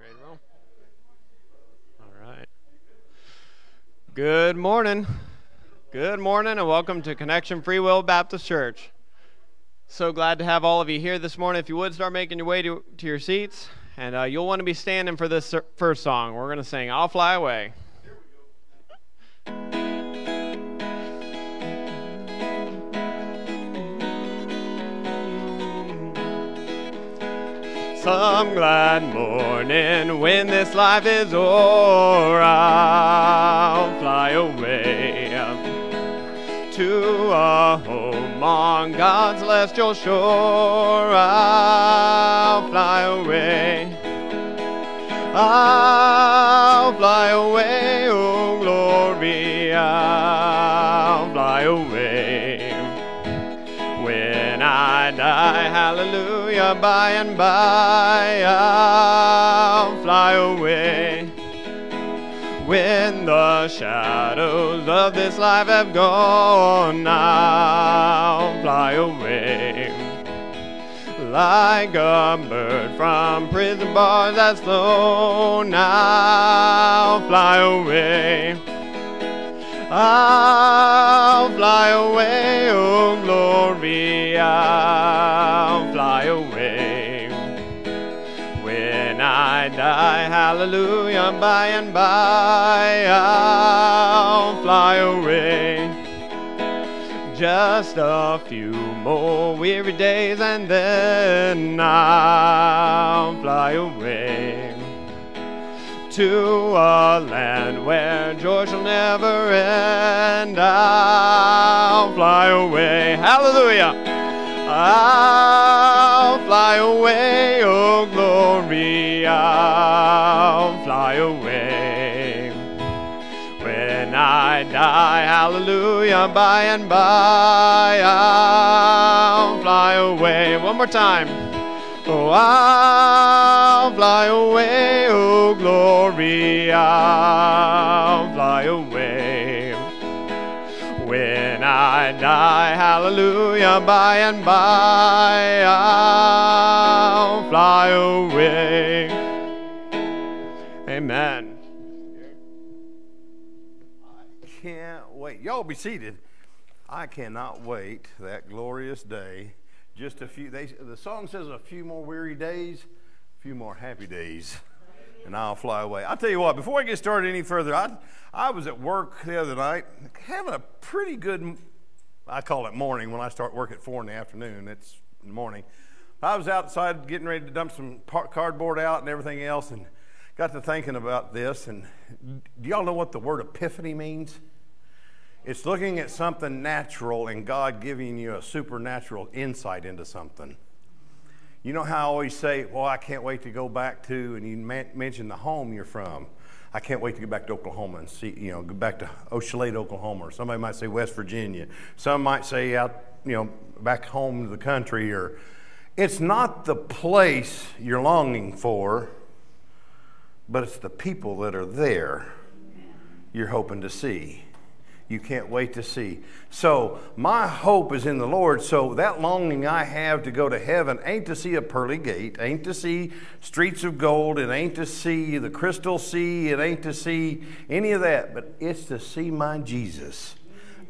Ready to roll? All right. Good morning. Good morning, and welcome to Connection Free Will Baptist Church. So glad to have all of you here this morning. If you would start making your way to, to your seats, and uh, you'll want to be standing for this first song. We're going to sing I'll Fly Away. Some glad morning when this life is o'er, I'll fly away to a home on God's celestial shore. I'll fly away. I'll fly away, oh glory, I'll fly away. Die, hallelujah, by and by I'll fly away. When the shadows of this life have gone, I'll fly away. Like a bird from prison bars that's flown, I'll fly away. I'll fly away, oh glory, I'll fly away. When I die, hallelujah, by and by, I'll fly away. Just a few more weary days and then I'll fly away to a land where joy shall never end. I'll fly away. Hallelujah. I'll fly away, oh glory, I'll fly away. When I die, hallelujah, by and by, I'll fly away. One more time. Oh, I'll fly away, oh glory, I'll fly away. When I die, hallelujah, by and by, I'll fly away. Amen. I can't wait. Y'all be seated. I cannot wait that glorious day just a few they, the song says a few more weary days a few more happy days and i'll fly away. I'll tell you what before i get started any further i, I was at work the other night having a pretty good i call it morning when i start work at four in the afternoon it's morning. I was outside getting ready to dump some cardboard out and everything else and got to thinking about this and do y'all know what the word epiphany means it's looking at something natural and God giving you a supernatural insight into something. You know how I always say, Well, I can't wait to go back to, and you mention the home you're from. I can't wait to go back to Oklahoma and see, you know, go back to Ochelata, Oklahoma, or somebody might say West Virginia. Some might say out, you know, back home to the country, or it's not the place you're longing for, but it's the people that are there you're hoping to see you can't wait to see. So, my hope is in the Lord. So, that longing I have to go to heaven ain't to see a pearly gate, ain't to see streets of gold, it ain't to see the crystal sea, it ain't to see any of that, but it's to see my Jesus.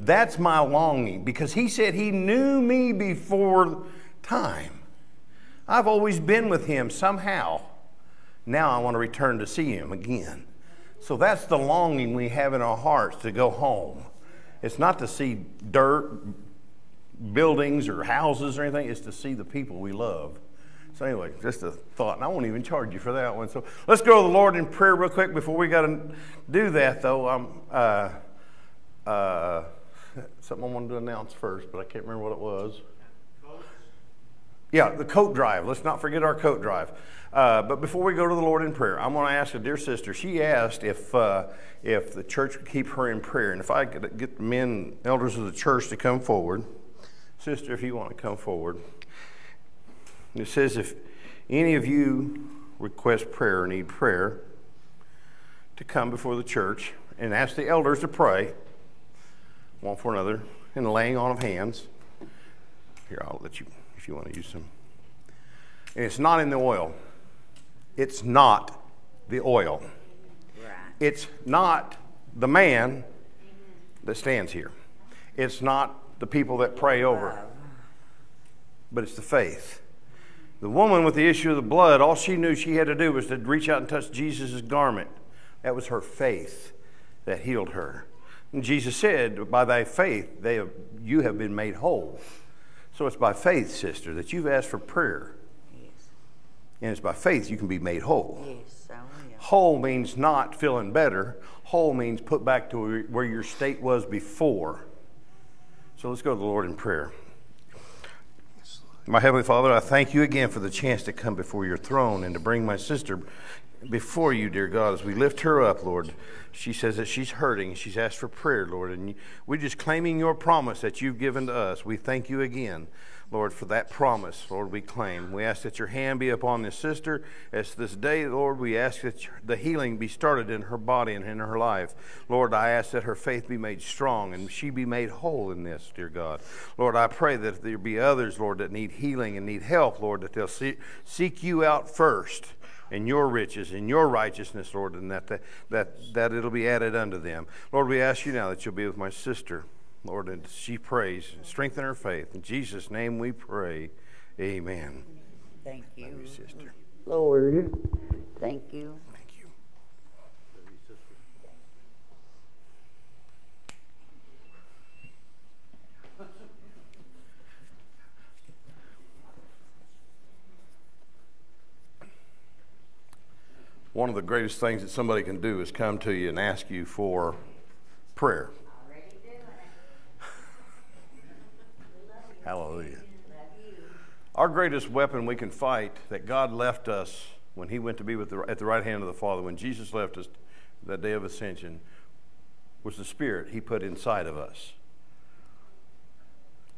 That's my longing because He said He knew me before time. I've always been with Him somehow. Now I want to return to see Him again. So that's the longing we have in our hearts to go home. It's not to see dirt, buildings, or houses or anything. It's to see the people we love. So anyway, just a thought, and I won't even charge you for that one. So let's go to the Lord in prayer real quick before we got to do that, though. Um, uh, uh, something I wanted to announce first, but I can't remember what it was. Yeah, the coat drive. Let's not forget our coat drive. Uh, but before we go to the Lord in prayer, I'm going to ask a dear sister. She asked if uh, if the church would keep her in prayer, and if I could get the men, elders of the church, to come forward. Sister, if you want to come forward. It says if any of you request prayer or need prayer, to come before the church and ask the elders to pray one for another the laying on of hands. Here, I'll let you if you want to use some. And it's not in the oil. It's not the oil. Right. It's not the man that stands here. It's not the people that pray over, but it's the faith. The woman with the issue of the blood, all she knew she had to do was to reach out and touch Jesus' garment. That was her faith that healed her. And Jesus said, By thy faith, they have, you have been made whole. So it's by faith, sister, that you've asked for prayer. And it's by faith you can be made whole. Yes, I will. Whole means not feeling better. Whole means put back to where your state was before. So let's go to the Lord in prayer. My Heavenly Father, I thank you again for the chance to come before your throne and to bring my sister before you, dear God, as we lift her up, Lord. She says that she's hurting. She's asked for prayer, Lord. And we're just claiming your promise that you've given to us. We thank you again. Lord, for that promise, Lord, we claim. We ask that your hand be upon this sister. As this day, Lord, we ask that the healing be started in her body and in her life. Lord, I ask that her faith be made strong and she be made whole in this, dear God. Lord, I pray that there be others, Lord, that need healing and need help, Lord, that they'll see, seek you out first and your riches and your righteousness, Lord, and that, that, that it'll be added unto them. Lord, we ask you now that you'll be with my sister. Lord, and she prays, strengthen her faith. In Jesus' name we pray. Amen. Thank you. Love you, sister. Lord, thank you. Thank you. One of the greatest things that somebody can do is come to you and ask you for prayer. Hallelujah. Our greatest weapon we can fight that God left us when He went to be with the, at the right hand of the Father, when Jesus left us that day of ascension, was the Spirit He put inside of us.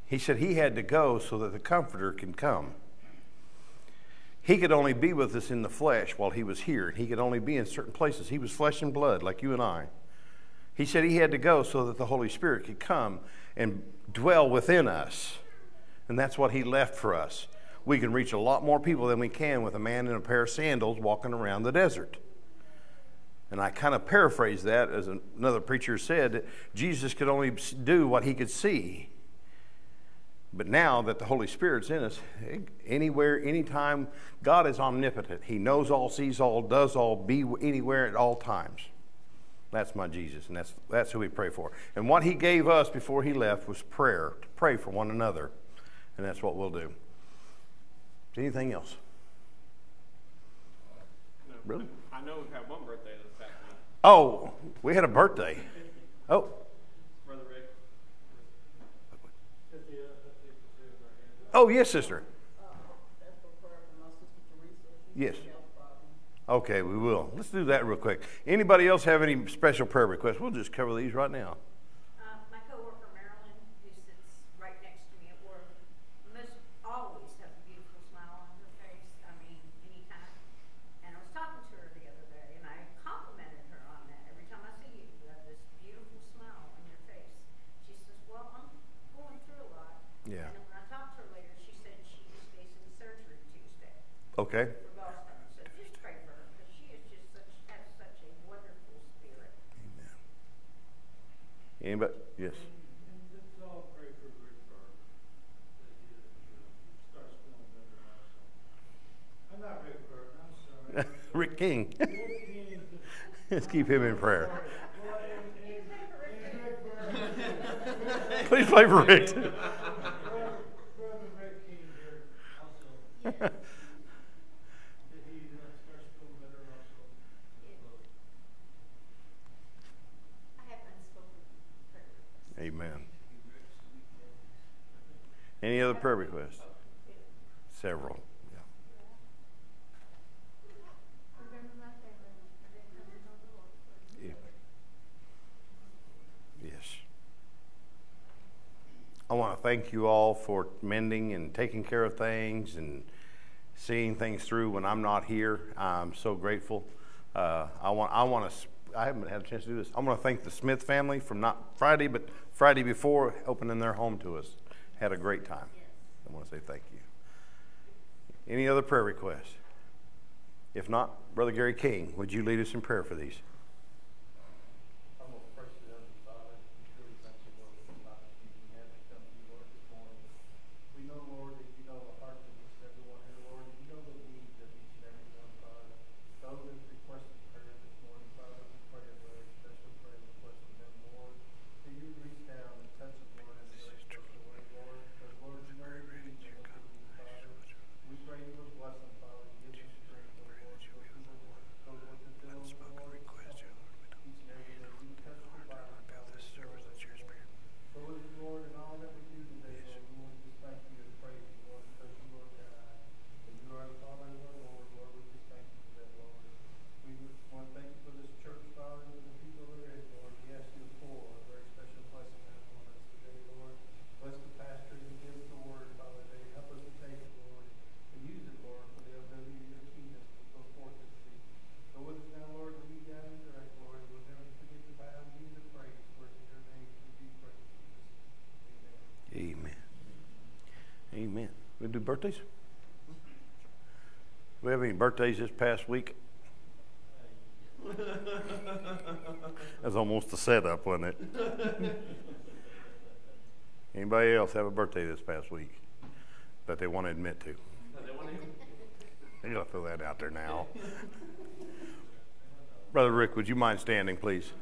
He said He had to go so that the Comforter can come. He could only be with us in the flesh while He was here. He could only be in certain places. He was flesh and blood, like you and I. He said He had to go so that the Holy Spirit could come and dwell within us. And that's what he left for us. We can reach a lot more people than we can with a man in a pair of sandals walking around the desert. And I kind of paraphrase that as another preacher said that Jesus could only do what he could see. But now that the Holy Spirit's in us, eh, anywhere, anytime, God is omnipotent. He knows all, sees all, does all, be anywhere at all times. That's my Jesus, and that's, that's who we pray for. And what he gave us before he left was prayer, to pray for one another and that's what we'll do. Anything else? No. Really? I know we've had one birthday this past month. Oh, we had a birthday. Oh. Brother Rick. Oh, yes, sister. Yes. Okay, we will. Let's do that real quick. Anybody else have any special prayer requests? We'll just cover these right now. Uh, my coworker Marilyn, who sits right next to me at work, must always have a beautiful smile on her face. I mean, anytime. And I was talking to her the other day, and I complimented her on that. Every time I see you, you have this beautiful smile on your face. She says, "Well, I'm going through a lot." Yeah. And when I talked to her later, she said she was facing surgery Tuesday Okay. for gallstones. So just pray for her, because she is just such has such a wonderful spirit. Amen. Anybody? Yes. And let's all pray for Rick Burke, that he, uh, starts feeling better also. I'm not Rick Burke, I'm sorry. Rick King. Let's keep him in prayer. Please pray for Rick. too. brother, brother Rick King here also. That he uh, starts feeling better also. I have unspoken prayer requests. Amen. Any other prayer requests? Several. Yes. I want to thank you all for mending and taking care of things and seeing things through when I'm not here. I'm so grateful. Uh, I want. I want to. I haven't had a chance to do this. I want to thank the Smith family from not Friday, but Friday before opening their home to us. Had a great time. I want to say thank you. Any other prayer requests? If not, Brother Gary King, would you lead us in prayer for these? I'm gonna pray to them, Father, we truly thank you, Lord, for the opportunity we have to come to you, Lord, this morning. We know, Lord, that you know the hearts of each and every one here, Lord, and you know the needs of each and every one, Father. Those that requested prayer this morning, Father, we pray a very special prayer request for them, Lord. That you reach down and touch them, Lord, in a very special way, Lord, because, Lord, you know the needs of what they need, Father. We pray you would bless them, Father, and give them strength, oh Lord, so you will go with the will, Lord, each and every day. You touch the body, Father, show us, Lord. So with you, Lord, and all that we do today, Lord, we want to just thank you and praise you, Lord, because you are God. And you are the Father and our Lord, Lord, we just thank you for that, Lord. We would want to thank you for this church, Father, and the people that are in, Lord. We ask you to pour a very special blessing upon us today, Lord. Bless the pastor and give us the word, Father, today. Help us to take it, Lord, and use it, Lord, for the ability of your kingdom to go forth this week. Go with us now, Lord, and lead down and direct, Lord. and We'll never forget to bow and give you the praise, for it's in your name we do pray, Jesus. Amen. Amen. Amen. Birthdays? we have any birthdays this past week? That's almost a setup, wasn't it? Anybody else have a birthday this past week that they want to admit to? I gotta throw that out there now. Brother Rick, would you mind standing, please?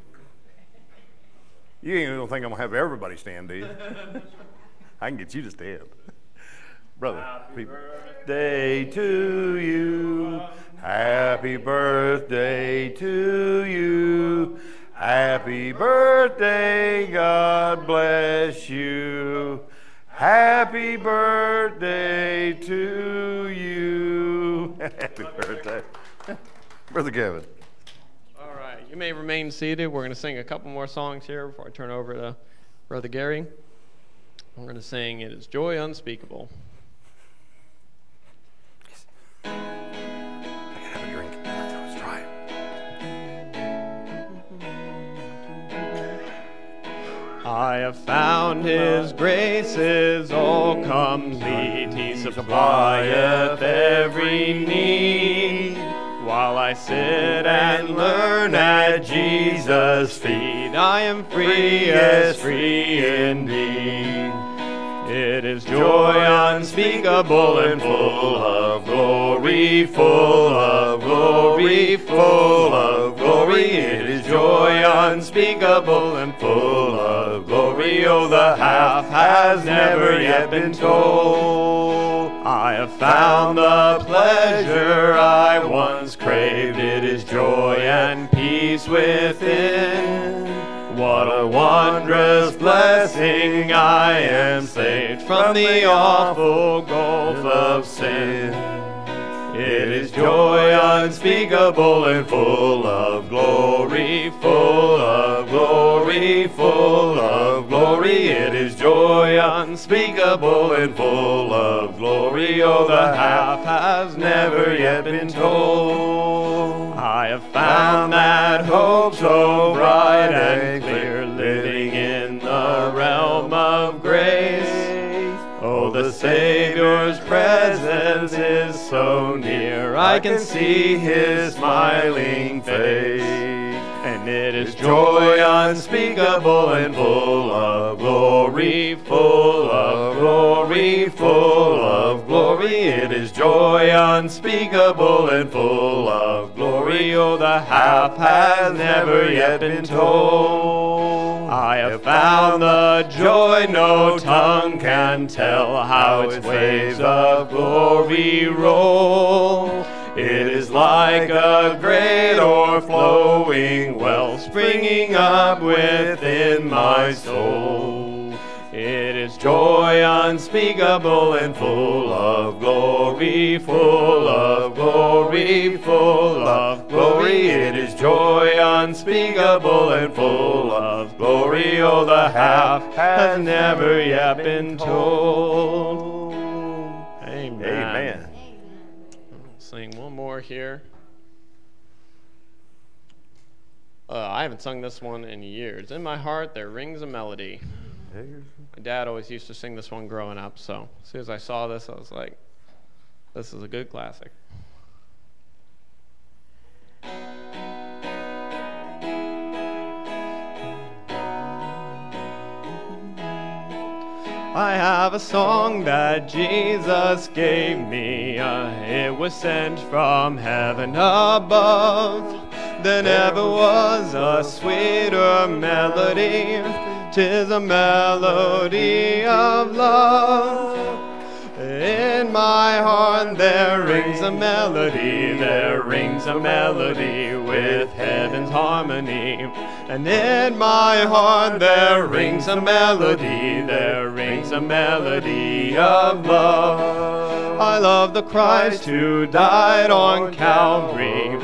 You ain't gonna think I'm gonna have everybody stand, do you? I can get you to stand. Brother, happy birthday to you. Happy birthday to you. Happy birthday, God bless you. Happy birthday to you. Happy birthday. Brother Kevin. All right, you may remain seated. We're going to sing a couple more songs here before I turn over to Brother Gary. We're going to sing It Is Joy Unspeakable. Found his graces all complete. He supplieth every need. While I sit and learn at Jesus' feet, I am free as free indeed. It is joy unspeakable and full of glory, full of glory, full of glory. Is joy unspeakable and full of glory. Oh, the half has never yet been told. I have found the pleasure I once craved. It is joy and peace within. What a wondrous blessing I am saved from the awful gulf of sin. It is joy unspeakable and full of glory, full of glory, full of glory. It is joy unspeakable and full of glory. Oh, the half has never yet been told. I have found that hope so bright and clear, Savior's presence is so near, I can see his smiling face. And it is joy unspeakable and full of glory, full of glory, full of glory. It is joy unspeakable and full of glory. Oh, the half has never yet been told. I have found the joy no tongue can tell how its waves of glory roll. It is like a great o'erflowing well springing up within my soul. It is joy unspeakable and full of glory, full of glory, full of glory. It is joy unspeakable and full of glory. Oh, the half has never yet been told. Amen. Amen. I'll sing one more here. Uh, I haven't sung this one in years. In my heart, there rings a melody. My dad always used to sing this one growing up, so as soon as I saw this, I was like, this is a good classic. I have a song that Jesus gave me. Uh, it was sent from heaven above. There never was a sweeter melody Tis a melody of love. In my heart there rings a melody, there rings a melody with heaven's harmony. And in my heart there rings a melody, there rings a melody of love. I love the Christ who died on Calvary,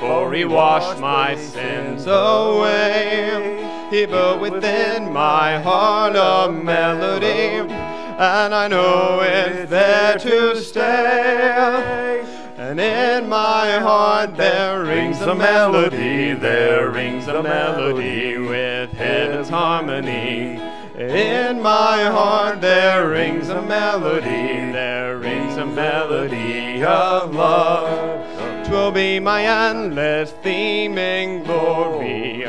for he washed my sins away. He built within my heart a melody and I know it's there to stay. And in my heart there rings a melody, there rings a melody with heaven's harmony. In my heart there rings a melody, there rings a melody of love. Twill be my endless theme in glory.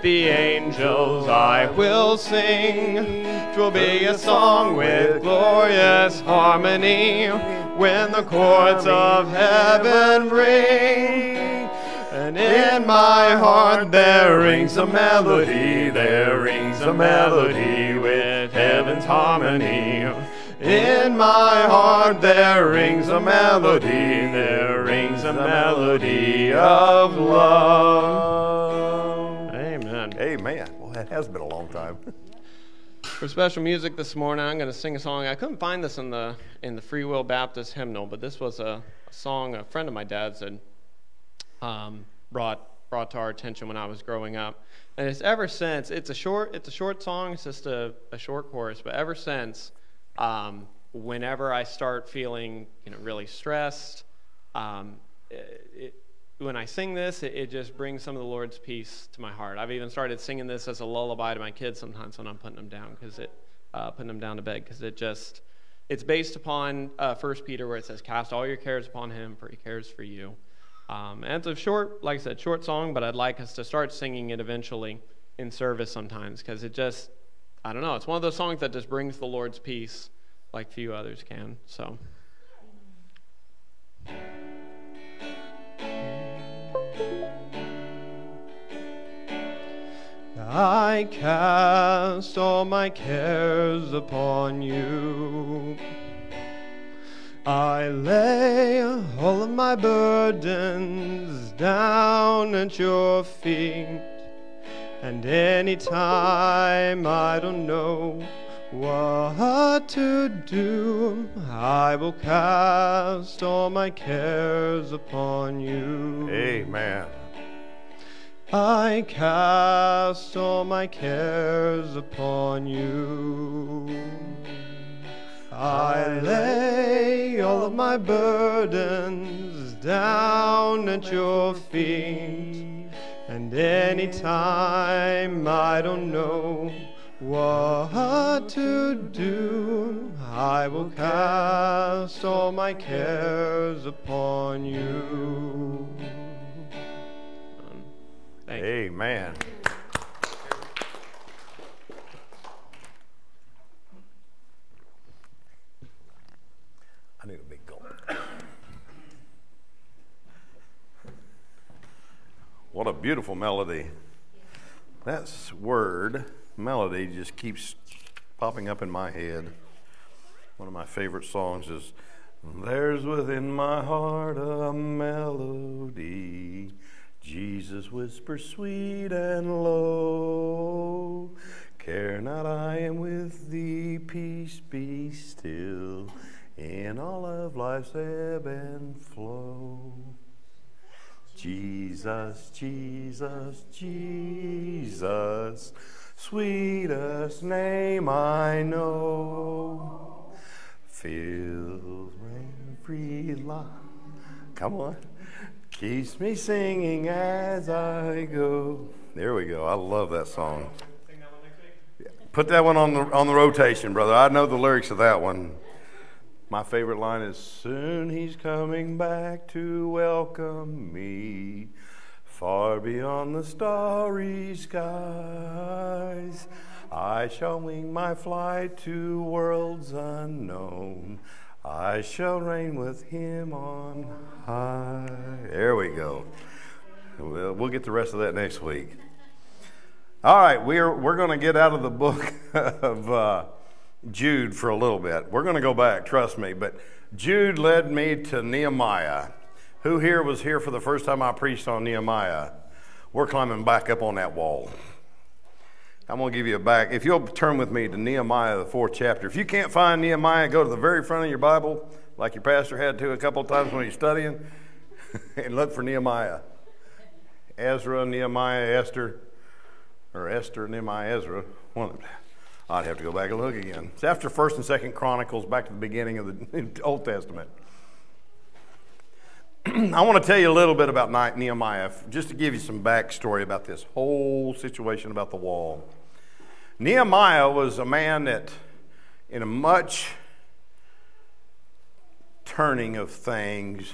The angels I will sing. Twill be a song with glorious harmony when the chords of heaven ring. And in my heart there rings a melody, there rings a melody with heaven's harmony. In my heart there rings a melody, there rings a melody of love. Amen. Well, that has been a long time. For special music this morning, I'm going to sing a song. I couldn't find this in the in the Free Will Baptist hymnal, but this was a, a song a friend of my dad's had um, brought brought to our attention when I was growing up, and it's ever since. It's a short it's a short song. It's just a, a short chorus, but ever since, um, whenever I start feeling you know really stressed, um, it, it, when I sing this, it, it, just brings some of the Lord's peace to my heart. I've even started singing this as a lullaby to my kids sometimes when I'm putting them down because it, uh, putting them down to bed because it just, it's based upon uh, First Peter where it says, "Cast all your cares upon Him, for He cares for you." Um, and it's a short, like I said, short song, but I'd like us to start singing it eventually in service sometimes because it just, I don't know, it's one of those songs that just brings the Lord's peace like few others can. So. I cast all my cares upon you. I lay all of my burdens down at your feet. And any time I don't know what to do, I will cast all my cares upon you. Amen. I cast all my cares upon you. I lay all of my burdens down at your feet. And any time I don't know what to do, I will cast all my cares upon you. Thank you. Amen. I need a big gulp. What a beautiful melody. That word, melody, just keeps popping up in my head. One of my favorite songs is There's within my heart a melody. Jesus whispers sweet and low. Care not I am with thee, peace be still in all of life's ebb and flow. Jesus, Jesus, Jesus, sweetest name I know. Fills every life. Come on. Keeps me singing as I go. There we go. I love that song. Put that one on the on the rotation, brother. I know the lyrics of that one. My favorite line is Soon he's coming back to welcome me, far beyond the starry skies. I shall wing my flight to worlds unknown. I shall reign with him on high. There we go. Well, we'll get the rest of that next week. All right, we're, we're going to get out of the book of uh, Jude for a little bit. We're going to go back, trust me. But Jude led me to Nehemiah. Who here was here for the first time I preached on Nehemiah? We're climbing back up on that wall. I'm going to give you a back. If you'll turn with me to Nehemiah, the fourth chapter. If you can't find Nehemiah, go to the very front of your Bible, like your pastor had to a couple times when he's studying, and look for Nehemiah. Ezra, Nehemiah, Esther, or Esther, Nehemiah, Ezra. One, I'd have to go back and look again. It's after First and Second Chronicles, back to the beginning of the Old Testament. I want to tell you a little bit about Nehemiah, just to give you some backstory about this whole situation about the wall. Nehemiah was a man that, in a much turning of things,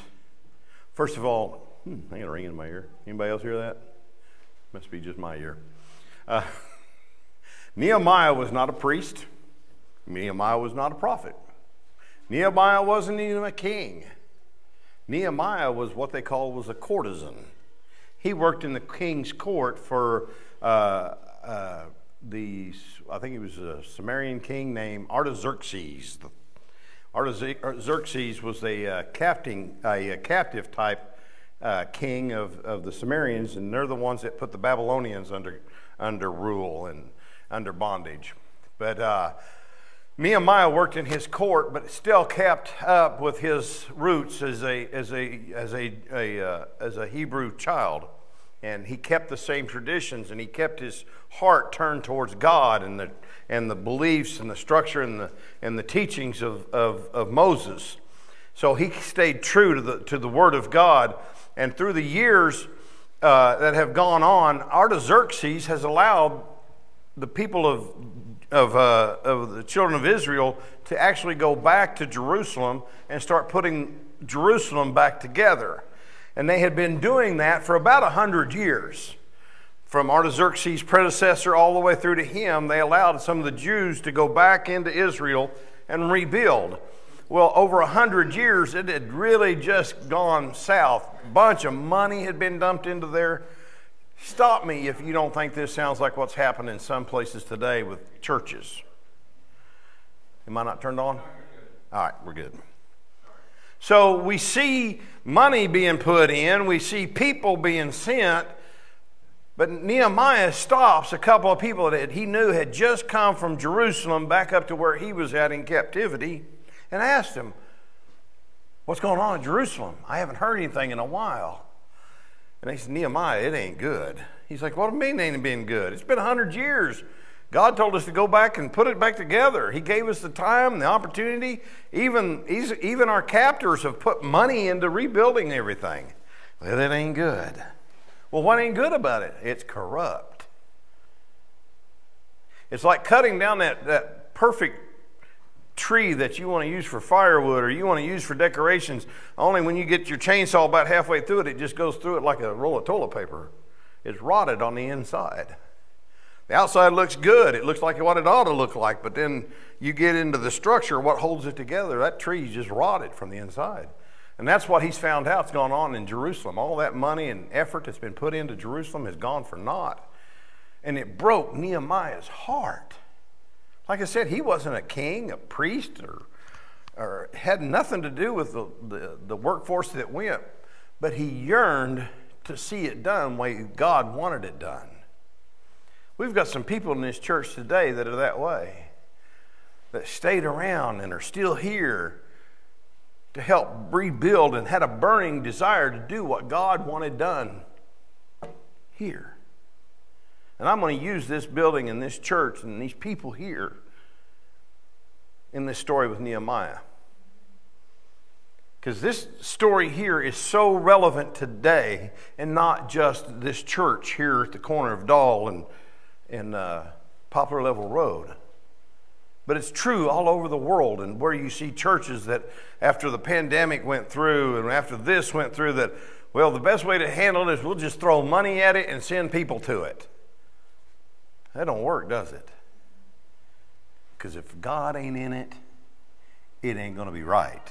first of all, hmm, I got a ring in my ear. Anybody else hear that? Must be just my ear. Uh, Nehemiah was not a priest. Nehemiah was not a prophet. Nehemiah wasn't even a king. Nehemiah was what they call was a courtesan. He worked in the king's court for uh, uh, the, I think he was a Sumerian king named Artaxerxes. Artaxerxes was a, uh, a, a, captive type uh, king of, of the Sumerians, and they're the ones that put the Babylonians under, under rule and under bondage. But uh, Nehemiah worked in his court, but still kept up with his roots as a, as a, as a, a uh, as a Hebrew child and he kept the same traditions and he kept his heart turned towards God and the, and the beliefs and the structure and the, and the teachings of, of, of Moses. So he stayed true to the, to the Word of God. And through the years uh, that have gone on, Artaxerxes has allowed the people of, of, uh, of the children of Israel to actually go back to Jerusalem and start putting Jerusalem back together. And they had been doing that for about 100 years. From Artaxerxes' predecessor all the way through to him, they allowed some of the Jews to go back into Israel and rebuild. Well, over 100 years, it had really just gone south. A bunch of money had been dumped into there. Stop me if you don't think this sounds like what's happening in some places today with churches. Am I not turned on? All right, we're good. So we see money being put in, we see people being sent, but Nehemiah stops a couple of people that he knew had just come from Jerusalem back up to where he was at in captivity and asked him, What's going on in Jerusalem? I haven't heard anything in a while. And they said, Nehemiah, it ain't good. He's like, What do you mean it ain't been good? It's been 100 years. God told us to go back and put it back together. He gave us the time, the opportunity. Even, even our captors have put money into rebuilding everything. Well, it ain't good. Well, what ain't good about it? It's corrupt. It's like cutting down that, that perfect tree that you want to use for firewood or you want to use for decorations. Only when you get your chainsaw about halfway through it, it just goes through it like a roll of toilet paper. It's rotted on the inside. The outside looks good. It looks like what it ought to look like, but then you get into the structure, what holds it together. That tree's just rotted from the inside. And that's what he's found out's gone on in Jerusalem. All that money and effort that's been put into Jerusalem has gone for naught. And it broke Nehemiah's heart. Like I said, he wasn't a king, a priest, or, or had nothing to do with the, the, the workforce that went, but he yearned to see it done the way God wanted it done. We've got some people in this church today that are that way, that stayed around and are still here to help rebuild and had a burning desire to do what God wanted done here. And I'm going to use this building and this church and these people here in this story with Nehemiah. Because this story here is so relevant today and not just this church here at the corner of Dahl and in uh, Poplar Level Road. But it's true all over the world, and where you see churches that after the pandemic went through and after this went through, that, well, the best way to handle it is we'll just throw money at it and send people to it. That don't work, does it? Because if God ain't in it, it ain't going to be right.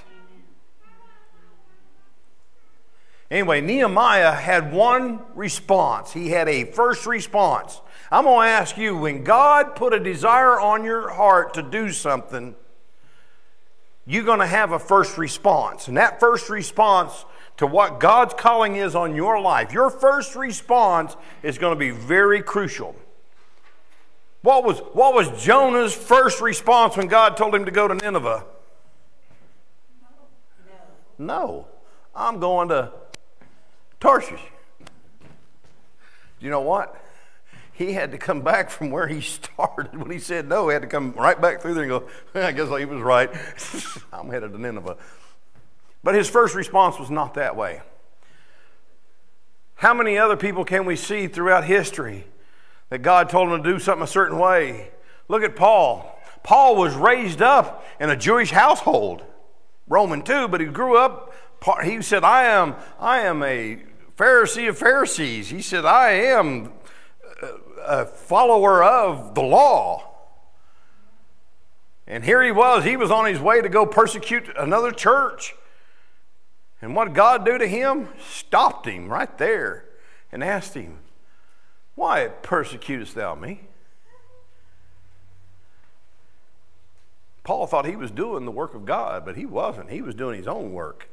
Anyway, Nehemiah had one response. He had a first response. I'm going to ask you when God put a desire on your heart to do something, you're going to have a first response. And that first response to what God's calling is on your life, your first response is going to be very crucial. What was, what was Jonah's first response when God told him to go to Nineveh? No. I'm going to Tarshish. Do you know what? He had to come back from where he started. When he said no, he had to come right back through there and go, I guess he was right. I'm headed to Nineveh. But his first response was not that way. How many other people can we see throughout history that God told them to do something a certain way? Look at Paul. Paul was raised up in a Jewish household, Roman too, but he grew up. He said, "I am, I am a Pharisee of Pharisees." He said, "I am a follower of the law." And here he was. He was on his way to go persecute another church. And what did God do to him? Stopped him right there and asked him, Why persecutest thou me? Paul thought he was doing the work of God, but he wasn't. He was doing his own work.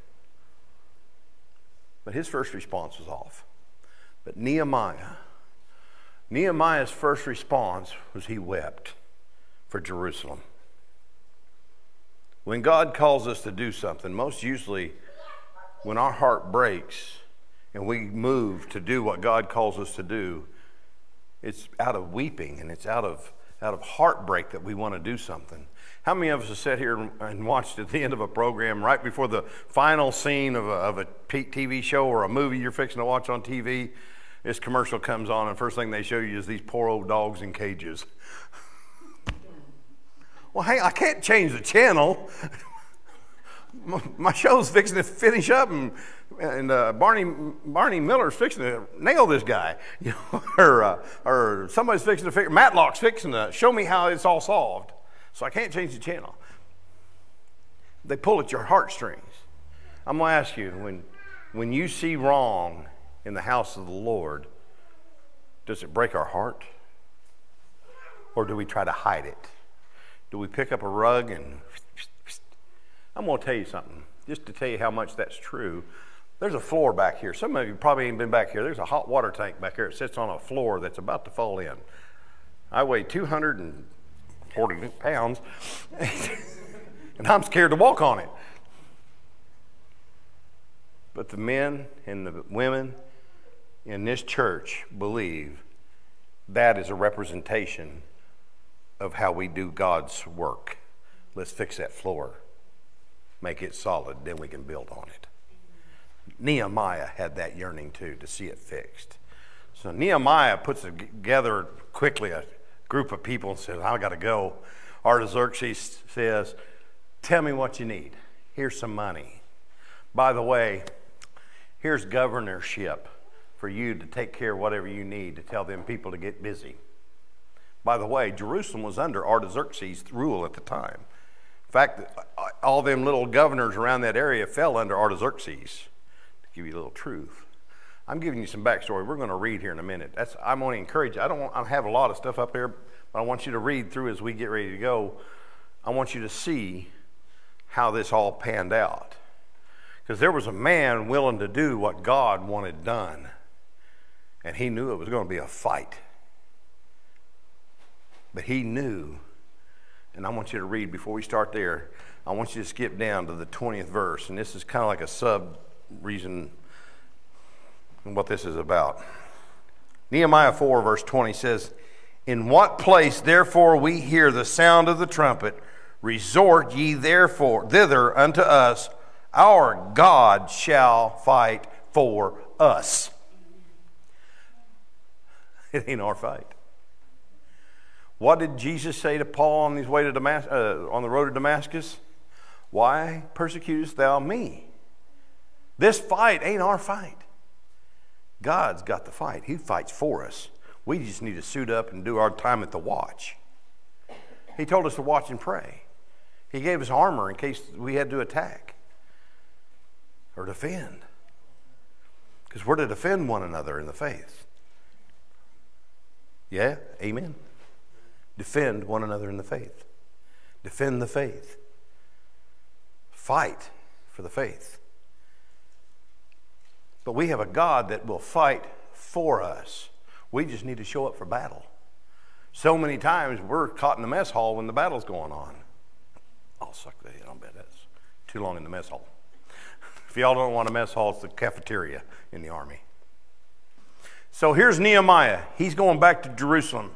But his first response was off. But Nehemiah, Nehemiah's first response was he wept for Jerusalem. When God calls us to do something, most usually when our heart breaks and we move to do what God calls us to do, it's out of weeping and it's out of, out of heartbreak that we want to do something. How many of us have sat here and watched at the end of a program, right before the final scene of a, of a TV show or a movie you're fixing to watch on TV? This commercial comes on, and first thing they show you is these poor old dogs in cages. well, hey, I can't change the channel. my show's fixing to finish up, and, and uh, Barney Barney Miller's fixing to nail this guy, you know, or uh, or somebody's fixing to figure Matlock's fixing to show me how it's all solved. So I can't change the channel. They pull at your heartstrings. I'm gonna ask you when when you see wrong in the house of the Lord, does it break our heart, or do we try to hide it? Do we pick up a rug and I'm going to tell you something, just to tell you how much that's true. There's a floor back here. Some of you probably ain't been back here. There's a hot water tank back here. It sits on a floor that's about to fall in. I weigh 240 pounds, and I'm scared to walk on it. But the men and the women in this church believe that is a representation of how we do God's work. Let's fix that floor make it solid, then we can build on it. Nehemiah had that yearning too, to see it fixed. So Nehemiah puts together quickly a group of people and says, I got to go. Artaxerxes says, Tell me what you need. Here's some money. By the way, here's governorship for you to take care of whatever you need to tell them people to get busy. By the way, Jerusalem was under Artaxerxes' rule at the time. In fact, all them little governors around that area fell under Artaxerxes. To give you a little truth. I'm giving you some backstory. We're going to read here in a minute. That's, I'm to encourage you. I don't want, I have a lot of stuff up there, but I want you to read through as we get ready to go. I want you to see how this all panned out. Because there was a man willing to do what God wanted done, and he knew it was going to be a fight. But he knew and I want you to read before we start there. I want you to skip down to the 20th verse, and this is kind of like a sub reason what this is about. Nehemiah 4, verse 20 says, In what place therefore we hear the sound of the trumpet, resort ye therefore thither unto us, our God shall fight for us. It ain't our fight. What did Jesus say to Paul on his way to uh, on the road to Damascus? Why persecutest thou me? This fight ain't our fight. God's got the fight. He fights for us. We just need to suit up and do our time at the watch. He told us to watch and pray. He gave us armor in case we had to attack or defend. Because we're to defend one another in the faith. Yeah? Amen. Defend one another in the faith. Defend the faith. Fight for the faith. But we have a God that will fight for us. We just need to show up for battle. So many times we're caught in the mess hall when the battle's going on. I'll suck the head. I'll bet that's too long in the mess hall. If y'all don't want a mess hall, it's the cafeteria in the army. So here's Nehemiah. He's going back to Jerusalem.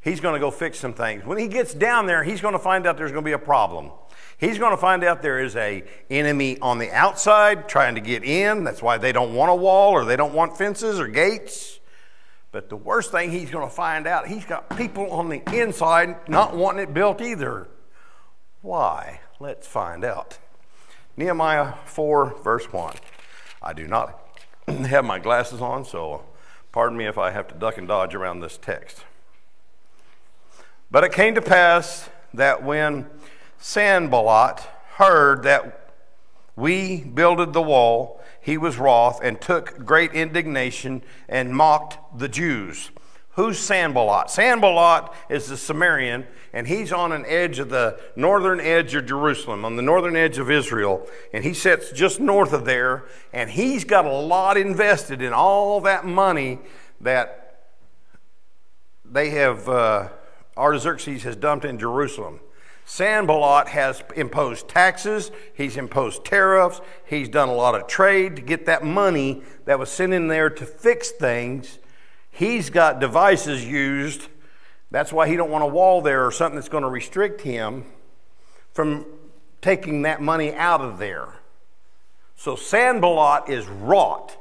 He's going to go fix some things. When he gets down there, he's going to find out there's going to be a problem. He's going to find out there is a enemy on the outside trying to get in. That's why they don't want a wall or they don't want fences or gates. But the worst thing he's going to find out, he's got people on the inside not wanting it built either. Why? Let's find out. Nehemiah 4, verse 1. I do not have my glasses on, so pardon me if I have to duck and dodge around this text. But it came to pass that when Sanballat heard that we builded the wall, he was wroth and took great indignation and mocked the Jews. Who's Sanballat? Sanballat is the Sumerian, and he's on an edge of the northern edge of Jerusalem, on the northern edge of Israel, and he sits just north of there, and he's got a lot invested in all that money that they have, uh, Artaxerxes has dumped in Jerusalem. Sanballat has imposed taxes, he's imposed tariffs, he's done a lot of trade to get that money that was sent in there to fix things. He's got devices used. That's why he don't want a wall there or something that's going to restrict him from taking that money out of there. So Sanballat is wrought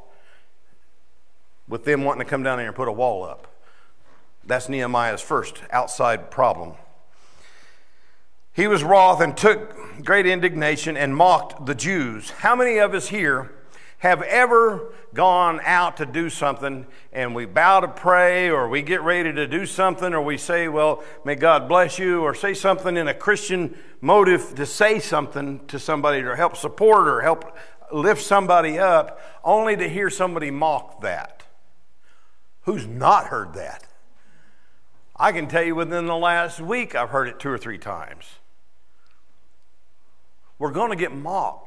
with them wanting to come down there and put a wall up. That's Nehemiah's first outside problem. He was wroth and took great indignation and mocked the Jews. How many of us here have ever gone out to do something and we bow to pray or we get ready to do something or we say, Well, may God bless you, or say something in a Christian motive to say something to somebody or help support or help lift somebody up, only to hear somebody mock that? Who's not heard that? I can tell you within the last week, I've heard it two or three times. We're going to get mocked.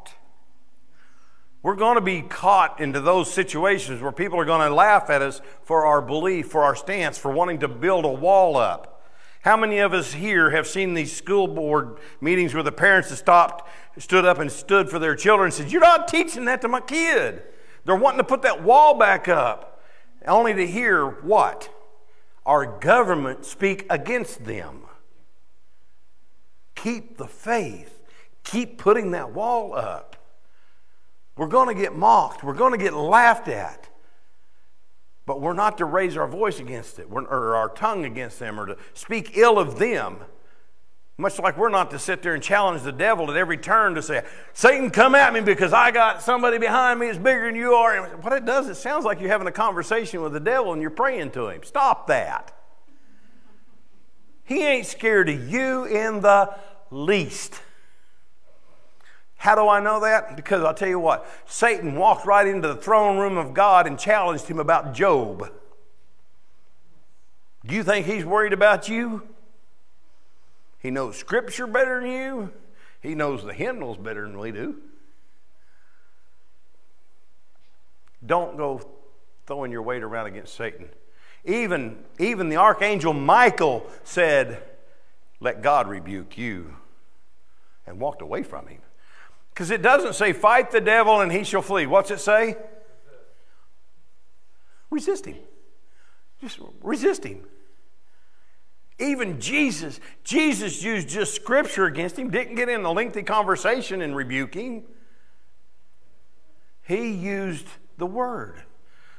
We're going to be caught into those situations where people are going to laugh at us for our belief, for our stance, for wanting to build a wall up. How many of us here have seen these school board meetings where the parents have stopped, stood up and stood for their children and said, You're not teaching that to my kid. They're wanting to put that wall back up, only to hear what? Our government speak against them. Keep the faith keep putting that wall up. We're going to get mocked, we're going to get laughed at. But we're not to raise our voice against it, or our tongue against them, or to speak ill of them. Much like we're not to sit there and challenge the devil at every turn to say, Satan, come at me because I got somebody behind me that's bigger than you are. And what it does, it sounds like you're having a conversation with the devil and you're praying to him. Stop that. He ain't scared of you in the least. How do I know that? Because I'll tell you what, Satan walked right into the throne room of God and challenged him about Job. Do you think he's worried about you? He knows Scripture better than you. He knows the hymnals better than we do. Don't go throwing your weight around against Satan. Even, even the archangel Michael said, Let God rebuke you, and walked away from him. Because it doesn't say, fight the devil and he shall flee. What's it say? Resist him. Just resist him. Even Jesus, Jesus used just scripture against him, didn't get in a lengthy conversation and rebuke him. He used the word.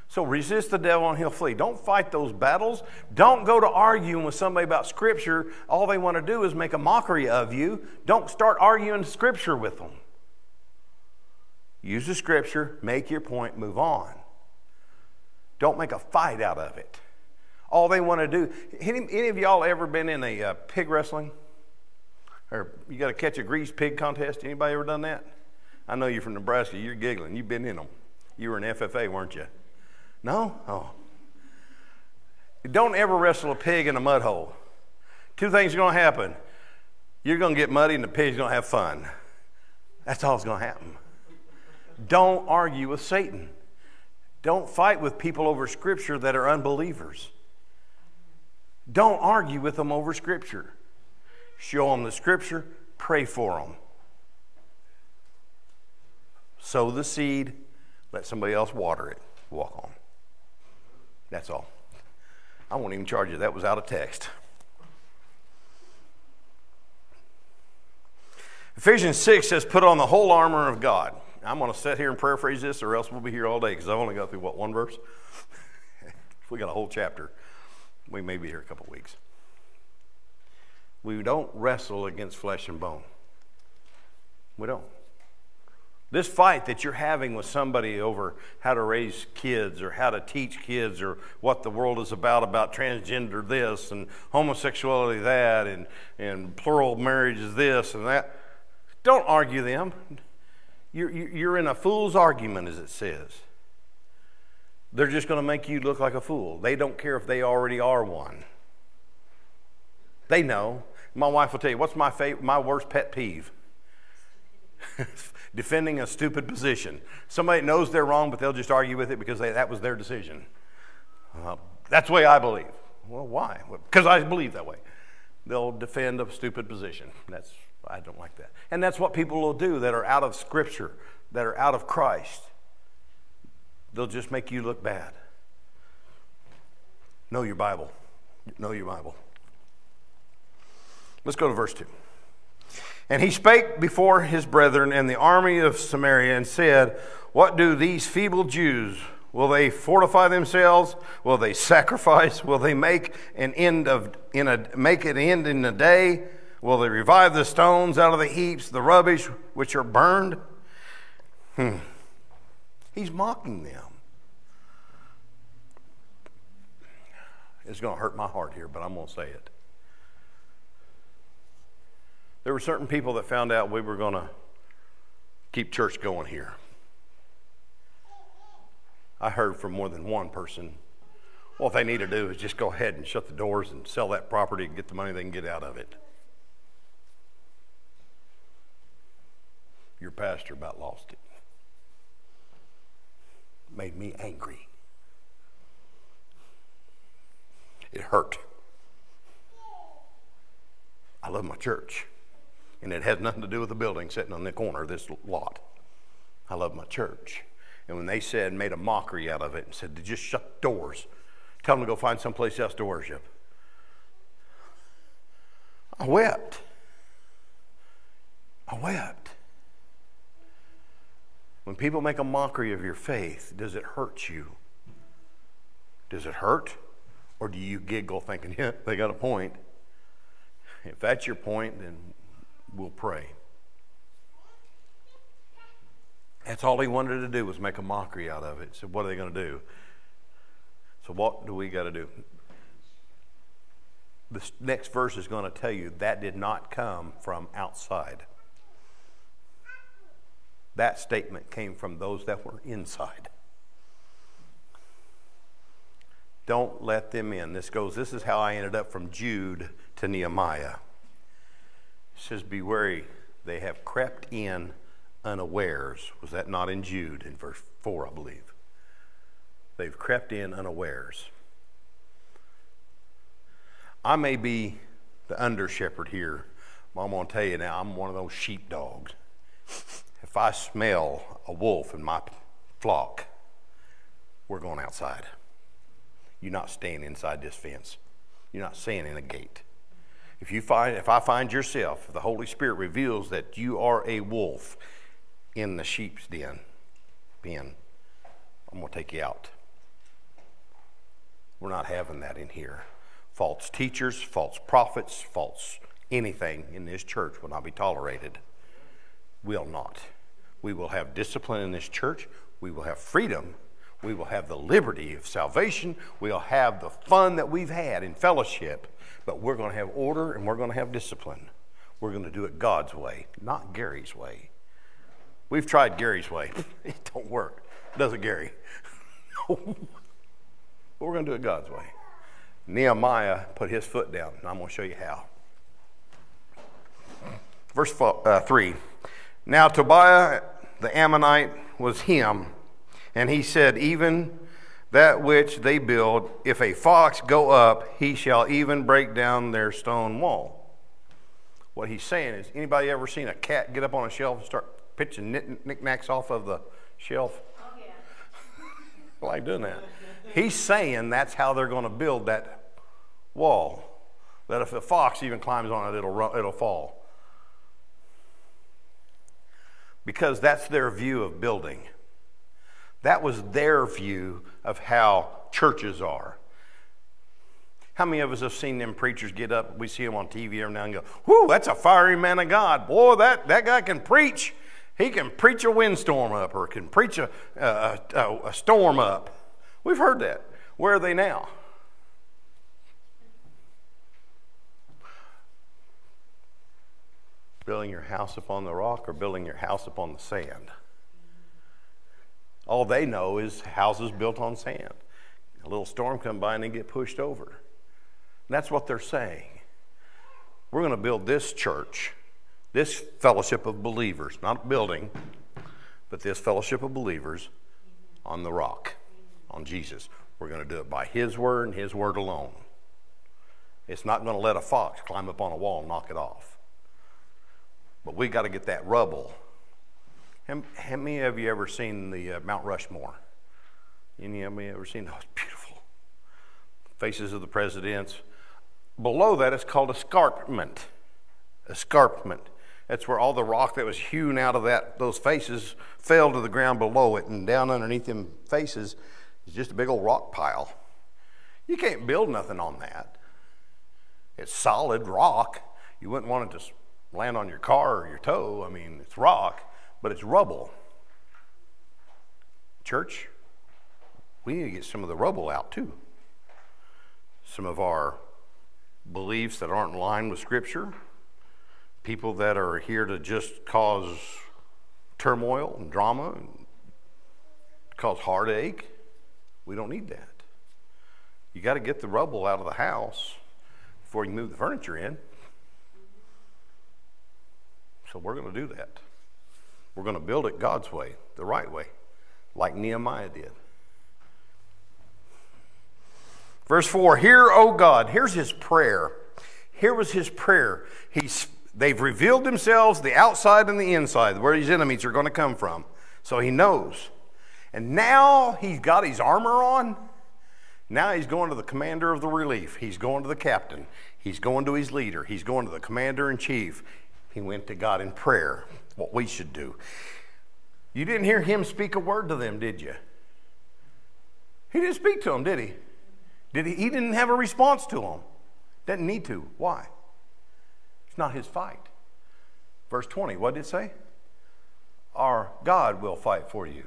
So resist the devil and he'll flee. Don't fight those battles. Don't go to arguing with somebody about scripture. All they want to do is make a mockery of you. Don't start arguing scripture with them. Use the scripture, make your point, move on. Don't make a fight out of it. All they want to do. Any, any of y'all ever been in a uh, pig wrestling? or you got to catch a grease pig contest. Anybody ever done that? I know you're from Nebraska. You're giggling. You've been in them. You were in FFA, weren't you? No? Oh. Don't ever wrestle a pig in a mud hole. Two things are going to happen. You're going to get muddy and the pig's going to have fun. That's all that's going to happen. Don't argue with Satan. Don't fight with people over Scripture that are unbelievers. Don't argue with them over Scripture. Show them the Scripture, pray for them. Sow the seed, let somebody else water it. Walk on. That's all. I won't even charge you. That was out of text. Ephesians 6 says, Put on the whole armor of God. I'm going to sit here and paraphrase this, or else we'll be here all day because I've only got through, what, one verse? if we got a whole chapter. We may be here a couple weeks. We don't wrestle against flesh and bone. We don't. This fight that you're having with somebody over how to raise kids or how to teach kids or what the world is about, about transgender this and homosexuality that and, and plural marriage is this and that, don't argue them. You're, you're in a fool's argument, as it says. They're just going to make you look like a fool. They don't care if they already are one. They know. My wife will tell you, what's my, favorite, my worst pet peeve? Defending a stupid position. Somebody knows they're wrong, but they'll just argue with it because they, that was their decision. Uh, that's the way I believe. Well, why? Because I believe that way. They'll defend a stupid position. That's I don't like that. And that's what people will do that are out of Scripture, that are out of Christ. They'll just make you look bad. Know your Bible. Know your Bible. Let's go to verse 2. And he spake before his brethren and the army of Samaria and said, What do these feeble Jews? Will they fortify themselves? Will they sacrifice? Will they make an end of in a make an end in a day? Will they revive the stones out of the heaps, the rubbish which are burned? Hmm. He's mocking them. It's going to hurt my heart here, but I'm going to say it. There were certain people that found out we were going to keep church going here. I heard from more than one person, what they need to do is just go ahead and shut the doors and sell that property and get the money they can get out of it. Your pastor about lost it. Made me angry. It hurt. I love my church. And it has nothing to do with the building sitting on the corner of this lot. I love my church. And when they said, made a mockery out of it and said, to just shut doors, tell them to go find someplace else to worship. I wept. I wept. When people make a mockery of your faith, does it hurt you? Does it hurt? Or do you giggle thinking, yeah, they got a point? If that's your point, then we'll pray. That's all he wanted to do was make a mockery out of it. So, what are they going to do? So, what do we got to do? This next verse is going to tell you that did not come from outside. That statement came from those that were inside. Don't let them in. This goes, this is how I ended up from Jude to Nehemiah. It says, Be wary, they have crept in unawares. Was that not in Jude in verse 4, I believe? They've crept in unawares. I may be the under shepherd here, but I'm going to tell you now, I'm one of those sheepdogs if I smell a wolf in my flock, we're going outside. You're not staying inside this fence. You're not staying in a gate. If you find, if I find yourself, the Holy Spirit reveals that you are a wolf in the sheep's den, pen, I'm going to take you out. We're not having that in here. False teachers, false prophets, false anything in this church will not be tolerated. Will not. We will have discipline in this church. We will have freedom. We will have the liberty of salvation. We'll have the fun that we've had in fellowship. But we're going to have order and we're going to have discipline. We're going to do it God's way, not Gary's way. We've tried Gary's way. it don't work. Does it, Gary? but we're going to do it God's way. Nehemiah put his foot down, and I'm going to show you how. Verse fo- uh, 3 Now Tobiah the Ammonite was him, and he said, Even that which they build, if a fox go up, he shall even break down their stone wall. What he's saying is, anybody ever seen a cat get up on a shelf and start pitching knick- knickknacks off of the shelf? Oh, yeah. I like doing that. He's saying that's how they're going to build that wall. That if a fox even climbs on it, it'll, ru- it'll fall. Because that's their view of building. That was their view of how churches are. How many of us have seen them preachers get up? We see them on TV every now and go, Whoo, that's a fiery man of God. Boy, that, that guy can preach. He can preach a windstorm up or can preach a, a, a, a storm up. We've heard that. Where are they now? Building your house upon the rock or building your house upon the sand? All they know is houses built on sand. A little storm come by and they get pushed over. And that's what they're saying. We're going to build this church, this fellowship of believers, not building, but this fellowship of believers on the rock, on Jesus. We're going to do it by His word and His word alone. It's not going to let a fox climb up on a wall and knock it off. But we got to get that rubble. How, how many of you ever seen the uh, Mount Rushmore? Any of you ever seen those beautiful faces of the presidents? Below that, it's called escarpment. Escarpment. That's where all the rock that was hewn out of that those faces fell to the ground below it, and down underneath them faces is just a big old rock pile. You can't build nothing on that. It's solid rock. You wouldn't want it to land on your car or your toe. I mean, it's rock, but it's rubble. Church, we need to get some of the rubble out too. Some of our beliefs that aren't in line with Scripture, people that are here to just cause turmoil and drama and cause heartache. We don't need that. You got to get the rubble out of the house before you move the furniture in. So we're going to do that. We're going to build it God's way, the right way, like Nehemiah did. Verse 4 Hear, O God, here's his prayer. Here was his prayer. He's, they've revealed themselves, the outside and the inside, where his enemies are going to come from. So he knows. And now he's got his armor on. Now he's going to the commander of the relief. He's going to the captain. He's going to his leader. He's going to the commander in chief. He went to God in prayer, what we should do. You didn't hear him speak a word to them, did you? He didn't speak to them, did he? Did he? He didn't have a response to them. Didn't need to. Why? It's not his fight. Verse 20, what did it say? Our God will fight for you.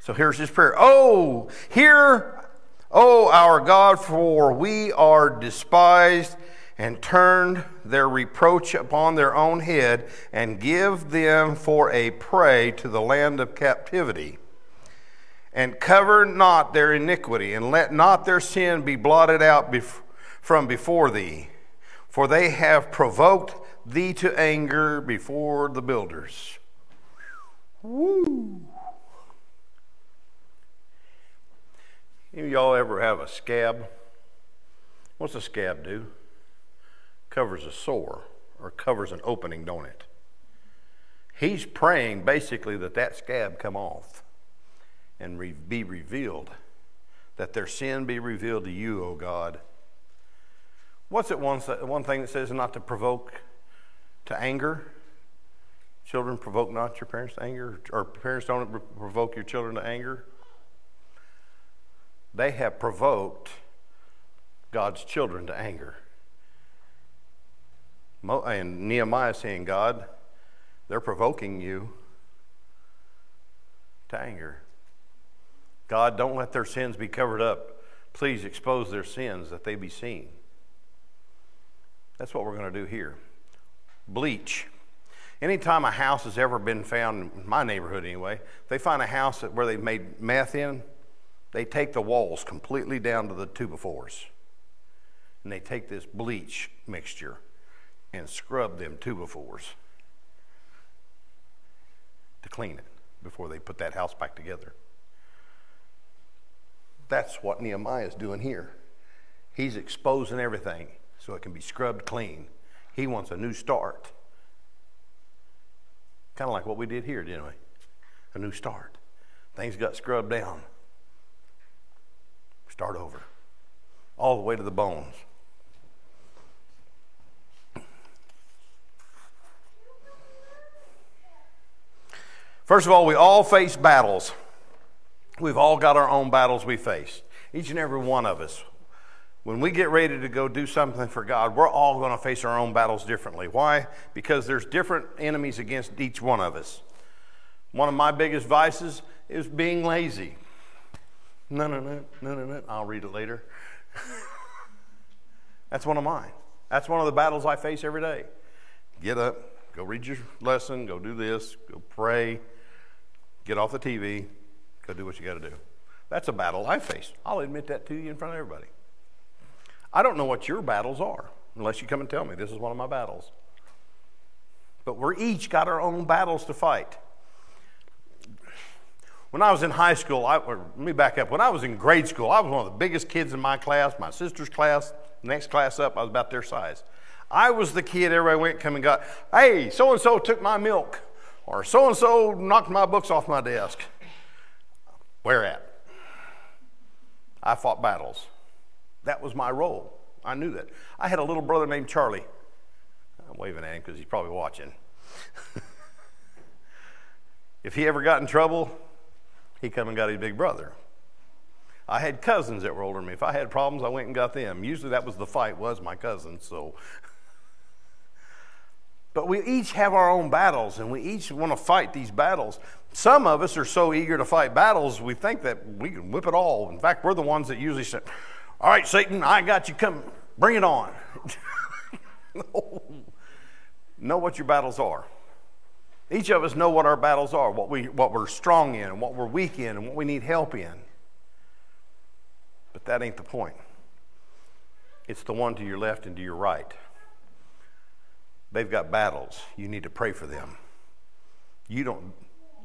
So here's his prayer. Oh, hear, oh, our God, for we are despised and turned their reproach upon their own head and give them for a prey to the land of captivity. And cover not their iniquity, and let not their sin be blotted out bef- from before thee. For they have provoked thee to anger before the builders. Woo! Y'all ever have a scab? What's a scab do? Covers a sore or covers an opening, don't it? He's praying basically that that scab come off and re- be revealed, that their sin be revealed to you, O God. What's it one, one thing that says not to provoke to anger? Children provoke not your parents to anger, or parents don't provoke your children to anger. They have provoked God's children to anger. And Nehemiah saying, God, they're provoking you to anger. God, don't let their sins be covered up. Please expose their sins that they be seen. That's what we're going to do here. bleach. Anytime a house has ever been found, in my neighborhood anyway, they find a house where they've made meth in, they take the walls completely down to the two. And they take this bleach mixture and scrub them two-by-fours to clean it before they put that house back together. That's what Nehemiah is doing here. He's exposing everything so it can be scrubbed clean. He wants a new start. Kind of like what we did here, didn't we? A new start. Things got scrubbed down. Start over. All the way to the bones. First of all, we all face battles. We've all got our own battles we face. Each and every one of us. When we get ready to go do something for God, we're all going to face our own battles differently. Why? Because there's different enemies against each one of us. One of my biggest vices is being lazy. No, no, no, no, no, no. I'll read it later. That's one of mine. That's one of the battles I face every day. Get up, go read your lesson, go do this, go pray, get off the TV, go do what you got to do. That's a battle I face. I'll admit that to you in front of everybody. I don't know what your battles are unless you come and tell me this is one of my battles. But we're each got our own battles to fight. When I was in high school, I, let me back up. When I was in grade school, I was one of the biggest kids in my class, my sister's class, next class up, I was about their size. I was the kid everybody went, come and got, hey, so and so took my milk, or so and so knocked my books off my desk. Where at? I fought battles. That was my role. I knew that. I had a little brother named Charlie. I'm waving at him because he's probably watching. if he ever got in trouble, he come and got his big brother. I had cousins that were older than me. If I had problems, I went and got them. Usually that was the fight, was my cousins, so. But we each have our own battles, and we each want to fight these battles. Some of us are so eager to fight battles, we think that we can whip it all. In fact, we're the ones that usually say, All right, Satan, I got you. Come, bring it on. no. Know what your battles are. Each of us know what our battles are, what, we, what we're strong in, and what we're weak in, and what we need help in. But that ain't the point. It's the one to your left and to your right. They've got battles. You need to pray for them. You don't,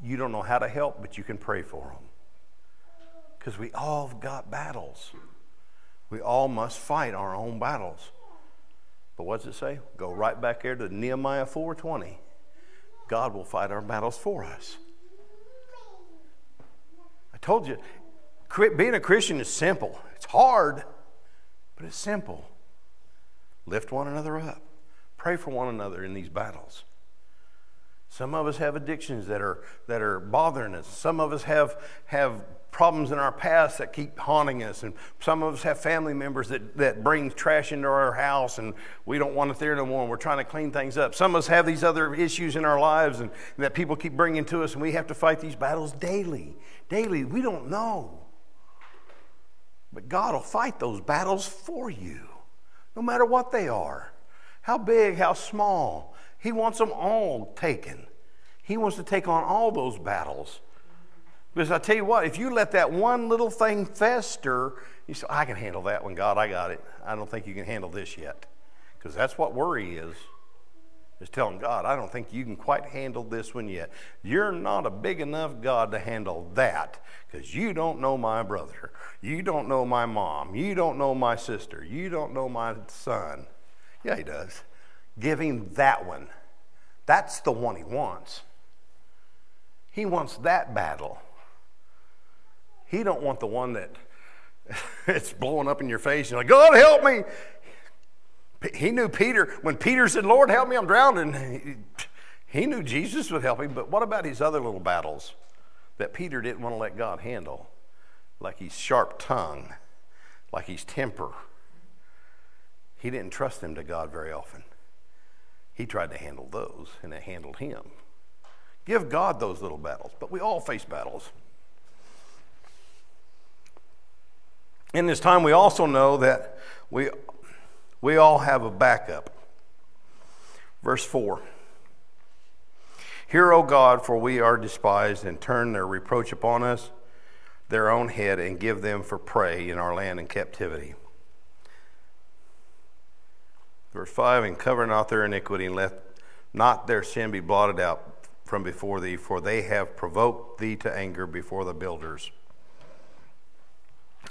you don't know how to help, but you can pray for them. Because we all got battles. We all must fight our own battles. But what's it say? Go right back there to Nehemiah 4:20. God will fight our battles for us. I told you, being a Christian is simple. It's hard, but it's simple. Lift one another up. Pray for one another in these battles. Some of us have addictions that are, that are bothering us. Some of us have, have problems in our past that keep haunting us. And some of us have family members that, that bring trash into our house and we don't want it there no more and we're trying to clean things up. Some of us have these other issues in our lives and, and that people keep bringing to us and we have to fight these battles daily. Daily. We don't know. But God will fight those battles for you, no matter what they are. How big, how small. He wants them all taken. He wants to take on all those battles. Because I tell you what, if you let that one little thing fester, you say, I can handle that one, God, I got it. I don't think you can handle this yet. Because that's what worry is. Is telling God, I don't think you can quite handle this one yet. You're not a big enough God to handle that because you don't know my brother. You don't know my mom. You don't know my sister. You don't know my son. Yeah, he does. Give him that one. That's the one he wants. He wants that battle. He don't want the one that it's blowing up in your face. You're like, God help me. He knew Peter when Peter said, "Lord help me, I'm drowning." He knew Jesus would help him, but what about his other little battles that Peter didn't want to let God handle, like his sharp tongue, like his temper? He didn't trust them to God very often. He tried to handle those, and it handled him. Give God those little battles, but we all face battles. in this time, we also know that we, we all have a backup. Verse 4 Hear, O God, for we are despised, and turn their reproach upon us, their own head, and give them for prey in our land in captivity. Verse 5 And cover not their iniquity, and let not their sin be blotted out from before thee, for they have provoked thee to anger before the builders.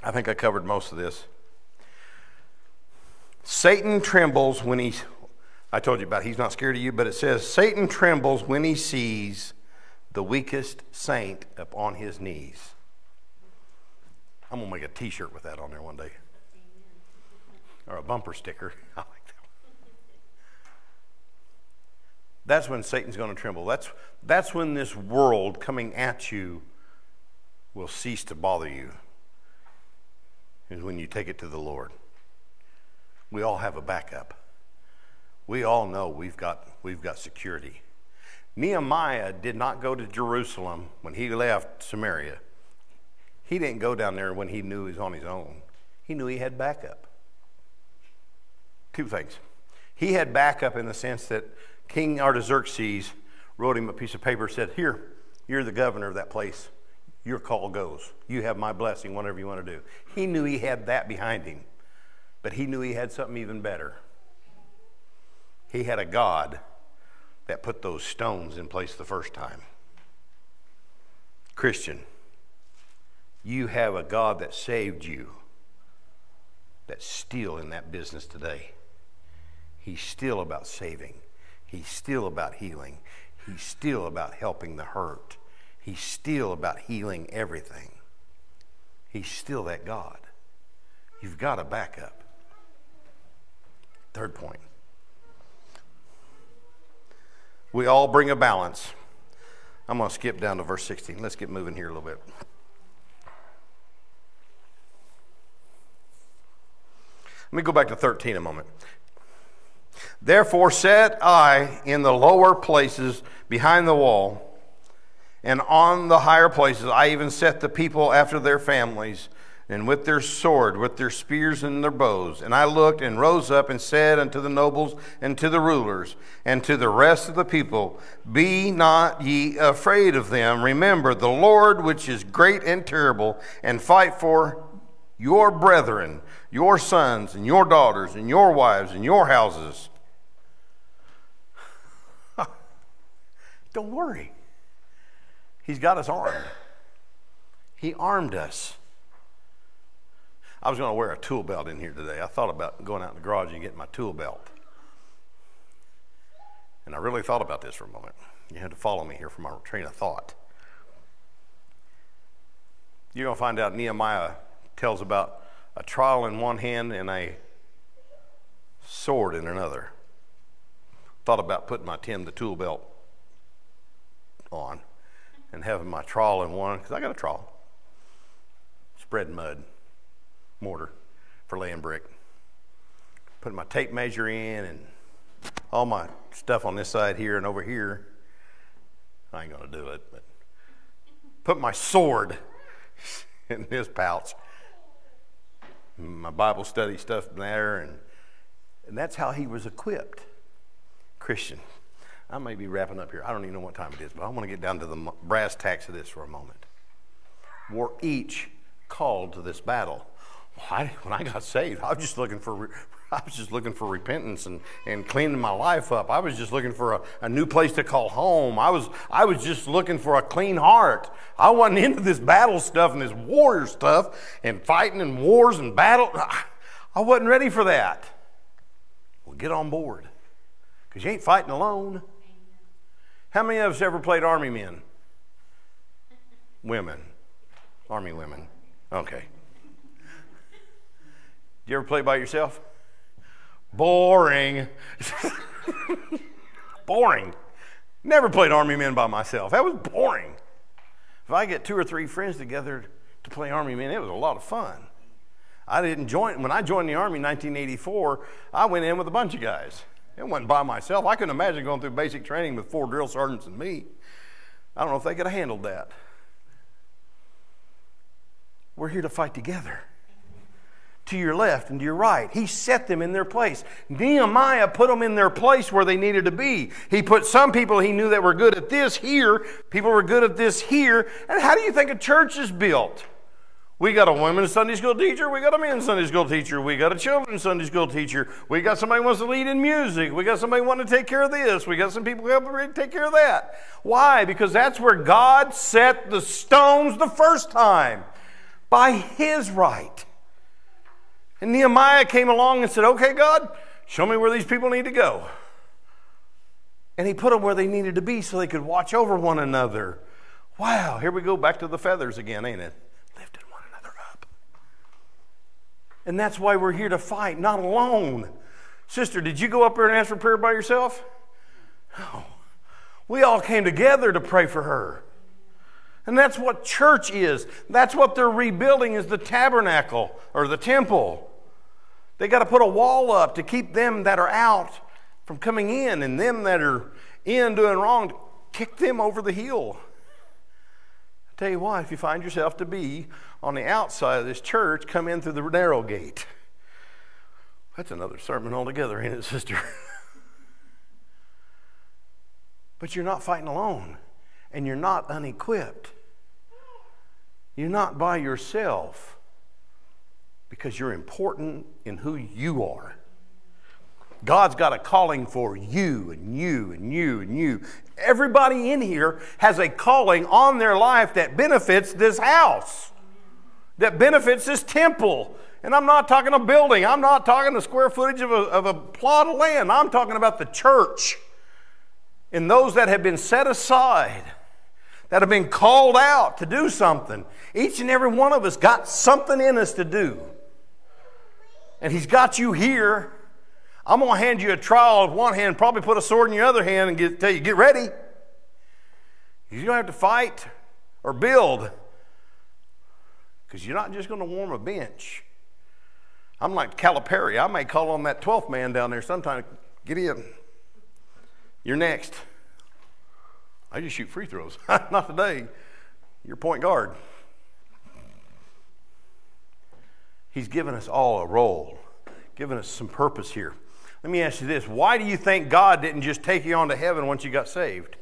I think I covered most of this. Satan trembles when he, I told you about he's not scared of you, but it says Satan trembles when he sees the weakest saint upon his knees. I'm going to make a t shirt with that on there one day. Or a bumper sticker. I like that That's when Satan's going to tremble. That's, that's when this world coming at you will cease to bother you, is when you take it to the Lord. We all have a backup. We all know we've got, we've got security. Nehemiah did not go to Jerusalem when he left Samaria. He didn't go down there when he knew he was on his own. He knew he had backup. Two things. He had backup in the sense that King Artaxerxes wrote him a piece of paper, said, Here, you're the governor of that place. Your call goes. You have my blessing, whatever you want to do. He knew he had that behind him, but he knew he had something even better. He had a God that put those stones in place the first time. Christian, you have a God that saved you that's still in that business today. He's still about saving. He's still about healing. He's still about helping the hurt. He's still about healing everything. He's still that God. You've got to back up. Third point. We all bring a balance. I'm going to skip down to verse 16. Let's get moving here a little bit. Let me go back to 13 a moment. Therefore set I in the lower places behind the wall, and on the higher places I even set the people after their families, and with their sword, with their spears and their bows. And I looked and rose up and said unto the nobles and to the rulers and to the rest of the people, Be not ye afraid of them. Remember the Lord, which is great and terrible, and fight for your brethren, your sons and your daughters and your wives and your houses. Don't worry. He's got us armed. He armed us. I was going to wear a tool belt in here today. I thought about going out in the garage and getting my tool belt. And I really thought about this for a moment. You had to follow me here for my train of thought. You're going to find out Nehemiah tells about a trowel in one hand and a sword in another. Thought about putting my Tim the tool belt on and having my trowel in one, because I got a trowel. Spread mud, mortar for laying brick. Putting my tape measure in and all my stuff on this side here and over here. I ain't going to do it, but put my sword in this pouch. My Bible study stuff there, and, and that's how he was equipped. Christian. I may be wrapping up here. I don't even know what time it is, but I want to get down to the brass tacks of this for a moment. We're each called to this battle. Why? When I got saved, I was just looking for I was just looking for repentance and, and cleaning my life up. I was just looking for a, a new place to call home. I was I was just looking for a clean heart. I wasn't into this battle stuff and this warrior stuff and fighting and wars and battle. I wasn't ready for that. Well, get on board. Because you ain't fighting alone. How many of us ever played army men? Women. Army women. Okay. Do you ever play by yourself? Boring. boring. Never played army men by myself. That was boring. If I get two or three friends together to play army men, it was a lot of fun. I didn't join when I joined the army in 1984. I went in with a bunch of guys. It wasn't by myself. I couldn't imagine going through basic training with four drill sergeants and me. I don't know if they could have handled that. We're here to fight together to your left and to your right. He set them in their place. Nehemiah put them in their place where they needed to be. He put some people he knew that were good at this here, people were good at this here. And how do you think a church is built? We got a women's Sunday school teacher. We got a men's Sunday school teacher. We got a children's Sunday school teacher. We got somebody wants to lead in music. We got somebody wanting to take care of this. We got some people who help take care of that. Why? Because that's where God set the stones the first time by His right. And Nehemiah came along and said, Okay, God, show me where these people need to go. And he put them where they needed to be so they could watch over one another. Wow, here we go back to the feathers again, ain't it? Lifting one another up. And that's why we're here to fight, not alone. Sister, did you go up there and ask for prayer by yourself? No. We all came together to pray for her. And that's what church is. That's what they're rebuilding is the tabernacle or the temple. They got to put a wall up to keep them that are out from coming in and them that are in doing wrong, kick them over the heel. I tell you what, if you find yourself to be on the outside of this church, come in through the narrow gate. That's another sermon altogether, ain't it, sister? but you're not fighting alone, and you're not unequipped. You're not by yourself because you're important in who you are. God's got a calling for you and you and you and you. Everybody in here has a calling on their life that benefits this house, that benefits this temple. And I'm not talking a building, I'm not talking the square footage of a, of a plot of land. I'm talking about the church and those that have been set aside, that have been called out to do something. Each and every one of us got something in us to do and He's got you here, I'm going to hand you a trowel with one hand, probably put a sword in your other hand, and get, tell you, get ready. You don't have to fight or build because you're not just going to warm a bench. I'm like Calipari. I may call on that 12th man down there sometime. Get in. You're next. I just shoot free throws. not today. You're point guard. He's given us all a role, given us some purpose here. Let me ask you this why do you think God didn't just take you on to heaven once you got saved?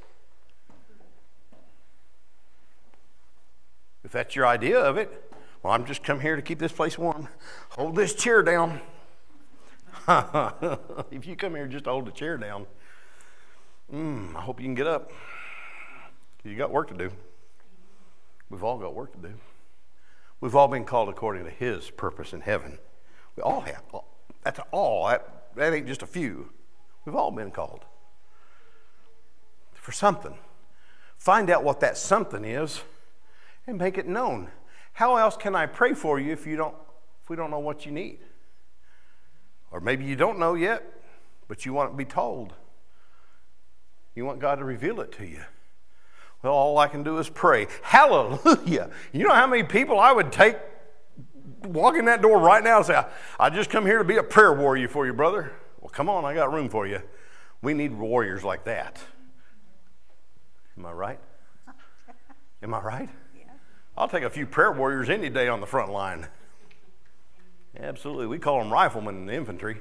If that's your idea of it, well, I'm just come here to keep this place warm. Hold this chair down. if you come here just to hold the chair down, mm, I hope you can get up. You got work to do. We've all got work to do. We've all been called according to His purpose in heaven. We all have. That's all. That, that ain't just a few. We've all been called for something. Find out what that something is and make it known. How else can I pray for you if you don't if we don't know what you need? Or maybe you don't know yet, but you want to be told. You want God to reveal it to you. Well, all I can do is pray. Hallelujah. You know how many people I would take walk in that door right now and say, I just come here to be a prayer warrior for you, brother. Well, come on, I got room for you. We need warriors like that. Am I right? Am I right? I'll take a few prayer warriors any day on the front line. Absolutely. We call them riflemen in the infantry.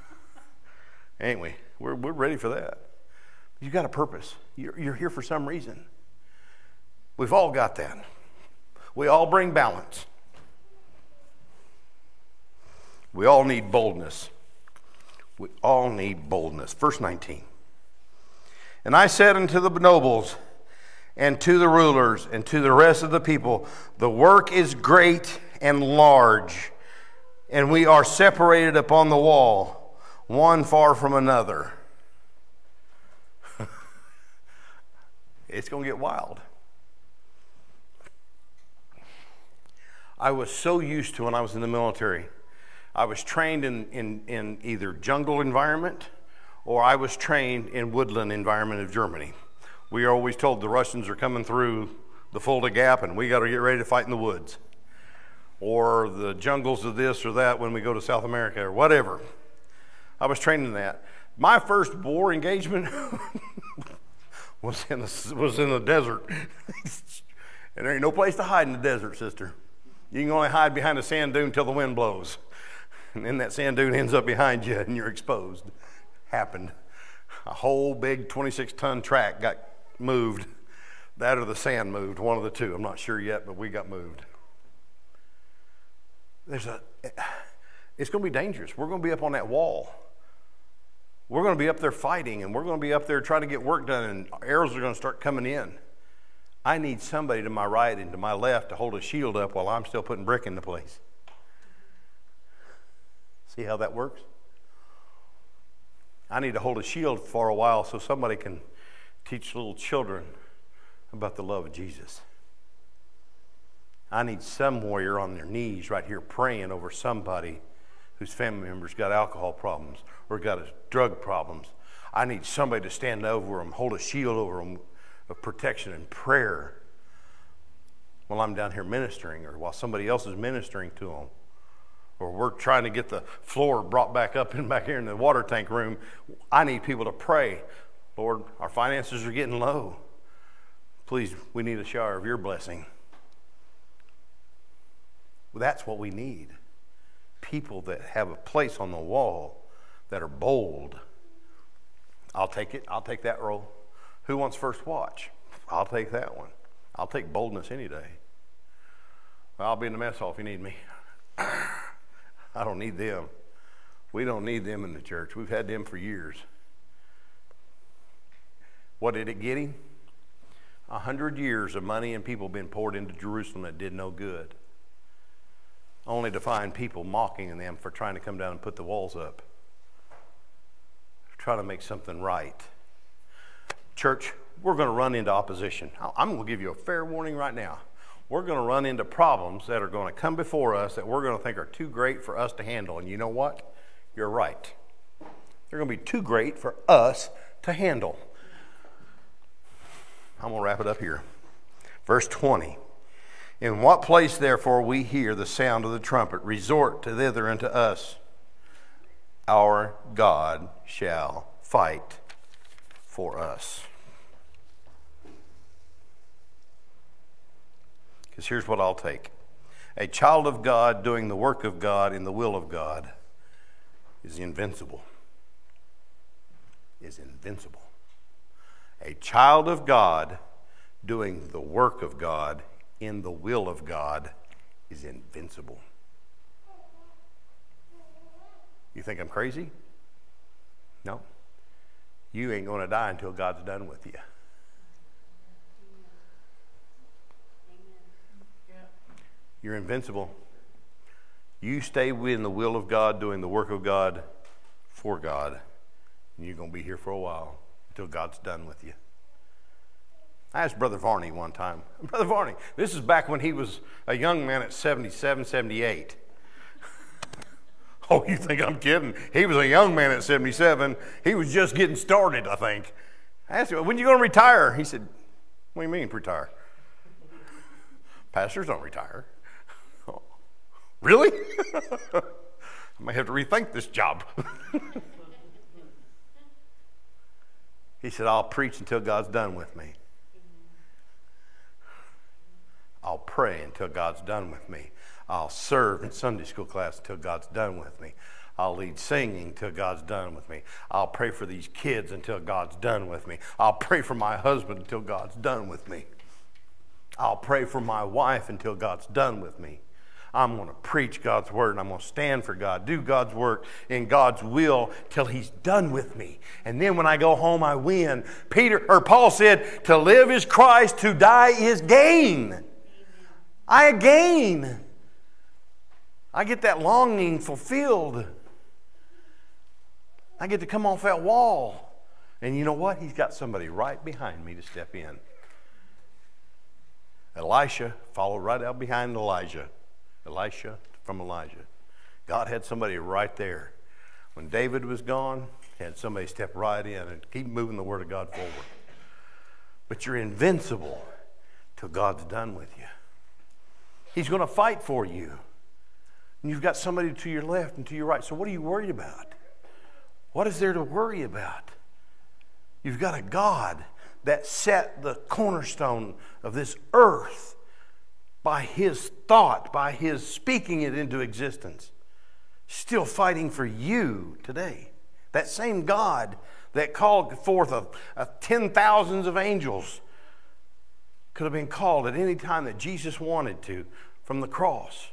Ain't we? We're, we're ready for that. You've got a purpose. You're, you're here for some reason. We've all got that. We all bring balance. We all need boldness. We all need boldness. Verse 19. And I said unto the nobles and to the rulers and to the rest of the people, The work is great and large, and we are separated upon the wall, one far from another. it's going to get wild. I was so used to when I was in the military. I was trained in, in, in either jungle environment or I was trained in woodland environment of Germany. We are always told the Russians are coming through the Fulda Gap and we got to get ready to fight in the woods. Or the jungles of this or that when we go to South America or whatever. I was trained in that. My first war engagement was in the, was in the desert. and there ain't no place to hide in the desert, sister. You can only hide behind a sand dune till the wind blows. And then that sand dune ends up behind you and you're exposed. Happened. A whole big 26 ton track got moved. That or the sand moved, one of the two. I'm not sure yet, but we got moved. There's a, it's going to be dangerous. We're going to be up on that wall. We're going to be up there fighting and we're going to be up there trying to get work done, and arrows are going to start coming in. I need somebody to my right and to my left to hold a shield up while I'm still putting brick into place. See how that works? I need to hold a shield for a while so somebody can teach little children about the love of Jesus. I need some warrior on their knees right here praying over somebody whose family members got alcohol problems or got drug problems. I need somebody to stand over them, hold a shield over them of protection and prayer while I'm down here ministering or while somebody else is ministering to them. Or we're trying to get the floor brought back up and back here in the water tank room. I need people to pray. Lord, our finances are getting low. Please, we need a shower of your blessing. Well, that's what we need. People that have a place on the wall that are bold. I'll take it. I'll take that role. Who wants first watch? I'll take that one. I'll take boldness any day. I'll be in the mess hall if you need me. I don't need them. We don't need them in the church. We've had them for years. What did it get him? A hundred years of money and people being poured into Jerusalem that did no good. Only to find people mocking them for trying to come down and put the walls up. Trying to make something right. Church, we're going to run into opposition. I'm going to give you a fair warning right now. We're going to run into problems that are going to come before us that we're going to think are too great for us to handle. And you know what? You're right. They're going to be too great for us to handle. I'm going to wrap it up here. Verse 20. In what place, therefore, we hear the sound of the trumpet, resort to thither unto us. Our God shall fight for us. Because here's what I'll take a child of God doing the work of God in the will of God is invincible. Is invincible. A child of God doing the work of God in the will of God is invincible. You think I'm crazy? No. You ain't going to die until God's done with you. You're invincible. You stay within the will of God, doing the work of God for God, and you're going to be here for a while until God's done with you. I asked Brother Varney one time, Brother Varney, this is back when he was a young man at 77, 78. oh, you think I'm kidding? He was a young man at 77. He was just getting started, I think. I asked him, when are you going to retire? He said, what do you mean, retire? Pastors don't retire. Really? I may have to rethink this job. He said, I'll preach until God's done with me. I'll pray until God's done with me. I'll serve in Sunday school class until God's done with me. I'll lead singing until God's done with me. I'll pray for these kids until God's done with me. I'll pray for my husband until God's done with me. I'll pray for my wife until God's done with me. I'm going to preach God's word and I'm going to stand for God, do God's work in God's will till He's done with me. And then when I go home, I win. Peter or Paul said, "To live is Christ; to die is gain." I gain. I get that longing fulfilled. I get to come off that wall. And you know what? He's got somebody right behind me to step in. Elisha followed right out behind Elijah. Elisha from Elijah. God had somebody right there. When David was gone, had somebody step right in and keep moving the Word of God forward. But you're invincible till God's done with you. He's going to fight for you. And you've got somebody to your left and to your right. So what are you worried about? What is there to worry about? You've got a God that set the cornerstone of this earth by his thought, by his speaking it into existence. Still fighting for you today. That same God that called forth of, of ten thousands of angels could have been called at any time that Jesus wanted to from the cross.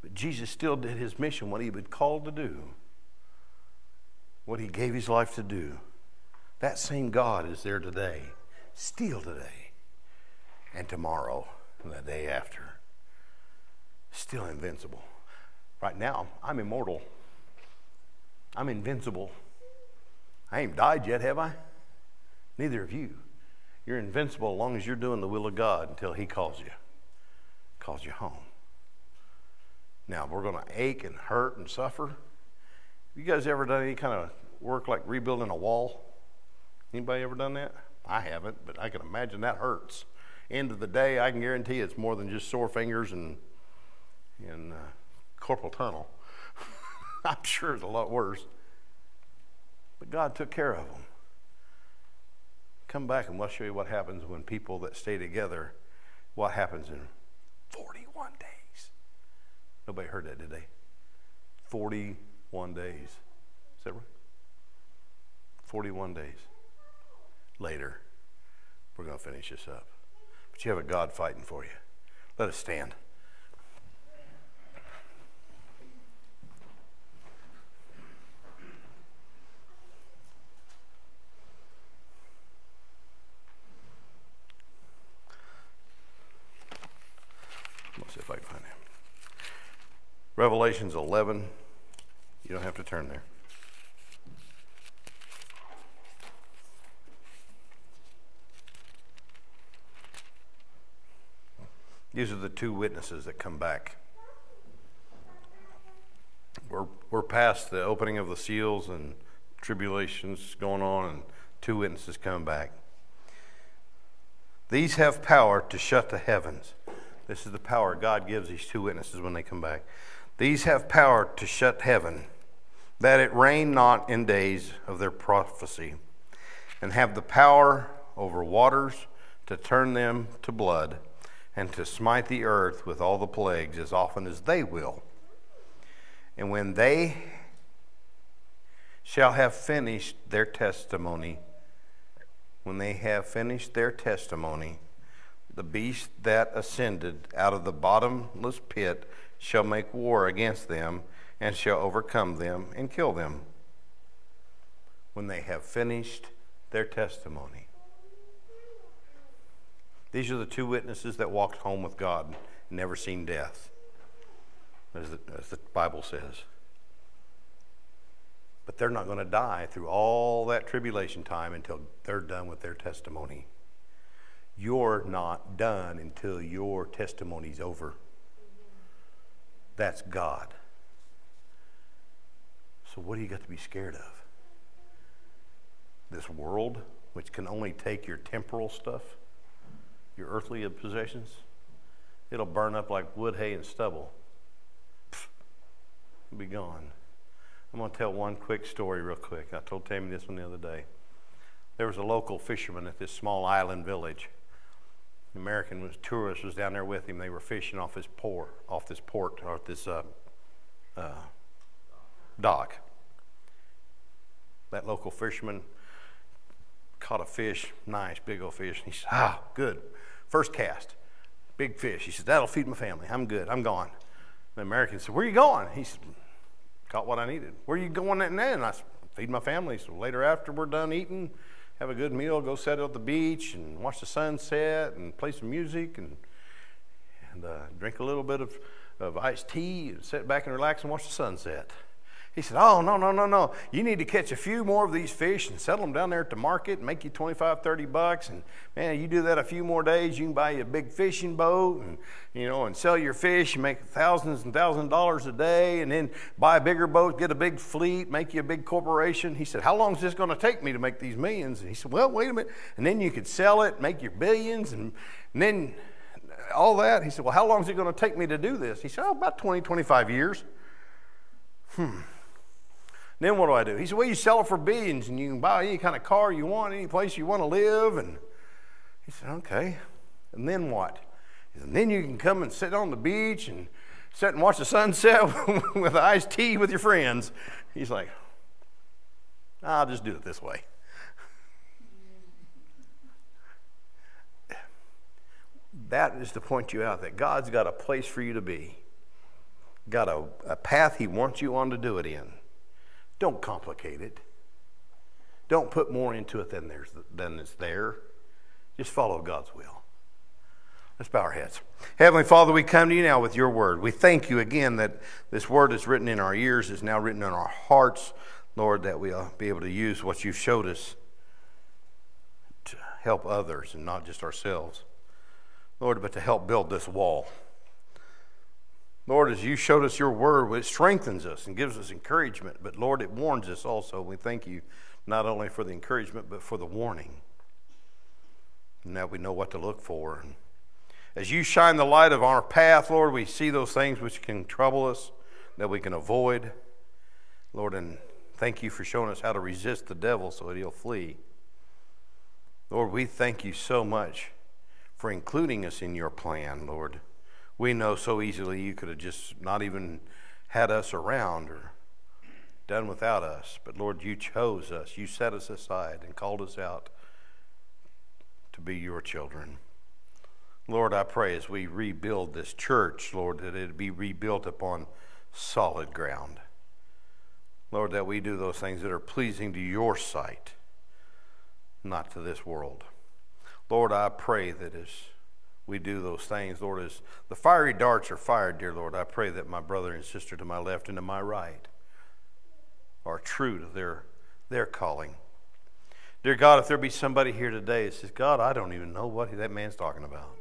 But Jesus still did his mission, what he was called to do, what he gave his life to do. That same God is there today, still today, and tomorrow, and the day after. Still invincible. Right now, I'm immortal. I'm invincible. I ain't died yet, have I? Neither of you. You're invincible as long as you're doing the will of God until He calls you, calls you home. Now, we're going to ache and hurt and suffer. Have you guys ever done any kind of work like rebuilding a wall? Anybody ever done that? I haven't, but I can imagine that hurts. End of the day, I can guarantee it's more than just sore fingers and, and uh, carpal tunnel. I'm sure it's a lot worse. But God took care of them. Come back and we'll show you what happens when people that stay together, what happens in 41 days. Nobody heard that, did they? 41 days. Is that right? 41 days later, we're going to finish this up. But you have a God fighting for you. Let us stand. Let's see if I can find it. Revelations 11. You don't have to turn there. These are the two witnesses that come back. We're, we're past the opening of the seals and tribulations going on, and two witnesses come back. These have power to shut the heavens. This is the power God gives these two witnesses when they come back. These have power to shut heaven, that it rain not in days of their prophecy, and have the power over waters to turn them to blood, and to smite the earth with all the plagues as often as they will. And when they shall have finished their testimony, when they have finished their testimony, the beast that ascended out of the bottomless pit shall make war against them and shall overcome them and kill them when they have finished their testimony. These are the two witnesses that walked home with God never seen death, as the, as the Bible says. But they're not going to die through all that tribulation time until they're done with their testimony. You're not done until your testimony's over. That's God. So, what do you got to be scared of? This world, which can only take your temporal stuff, your earthly possessions, it'll burn up like wood, hay, and stubble. It'll be gone. I'm going to tell one quick story, real quick. I told Tammy this one the other day. There was a local fisherman at this small island village. An American was tourist was down there with him. They were fishing off this port, off this port, or this uh, uh, dock. That local fisherman caught a fish, nice big old fish. And he said, "Ah, good, first cast, big fish." He said, "That'll feed my family. I'm good. I'm gone." The American said, "Where you going?" He said, "Caught what I needed." "Where you going at then?" I said, "Feed my family." So later, after we're done eating, have a good meal, go sit at the beach and watch the sunset and play some music and and uh, drink a little bit of, of iced tea and sit back and relax and watch the sunset. He said, Oh, no, no, no, no. You need to catch a few more of these fish and settle them down there at the market and make you 25, 30 bucks. And man, you do that a few more days, you can buy you a big fishing boat and, you know, and sell your fish and make thousands and thousands of dollars a day and then buy a bigger boat, get a big fleet, make you a big corporation. He said, How long is this going to take me to make these millions? And he said, Well, wait a minute. And then you could sell it, make your billions, and, and then all that. He said, Well, how long is it going to take me to do this? He said, Oh, about 20, 25 years. Hmm. Then what do I do? He said, Well, you sell it for billions and you can buy any kind of car you want, any place you want to live. And he said, Okay. And then what? And then you can come and sit on the beach and sit and watch the sunset with iced tea with your friends. He's like, I'll just do it this way. That is to point you out that God's got a place for you to be, got a, a path He wants you on to do it in. Don't complicate it. Don't put more into it than, there's, than is there. Just follow God's will. Let's bow our heads. Heavenly Father, we come to you now with your word. We thank you again that this word is written in our ears, is now written in our hearts, Lord, that we'll be able to use what you've showed us to help others and not just ourselves. Lord, but to help build this wall. Lord, as you showed us your word, it strengthens us and gives us encouragement. But Lord, it warns us also. We thank you not only for the encouragement, but for the warning. Now we know what to look for. As you shine the light of our path, Lord, we see those things which can trouble us, that we can avoid. Lord, and thank you for showing us how to resist the devil so that he'll flee. Lord, we thank you so much for including us in your plan, Lord. We know so easily you could have just not even had us around or done without us. But Lord, you chose us. You set us aside and called us out to be your children. Lord, I pray as we rebuild this church, Lord, that it be rebuilt upon solid ground. Lord, that we do those things that are pleasing to your sight, not to this world. Lord, I pray that as we do those things, Lord, as the fiery darts are fired, dear Lord, I pray that my brother and sister to my left and to my right are true to their, their calling. Dear God, if there be somebody here today that says, God, I don't even know what that man's talking about.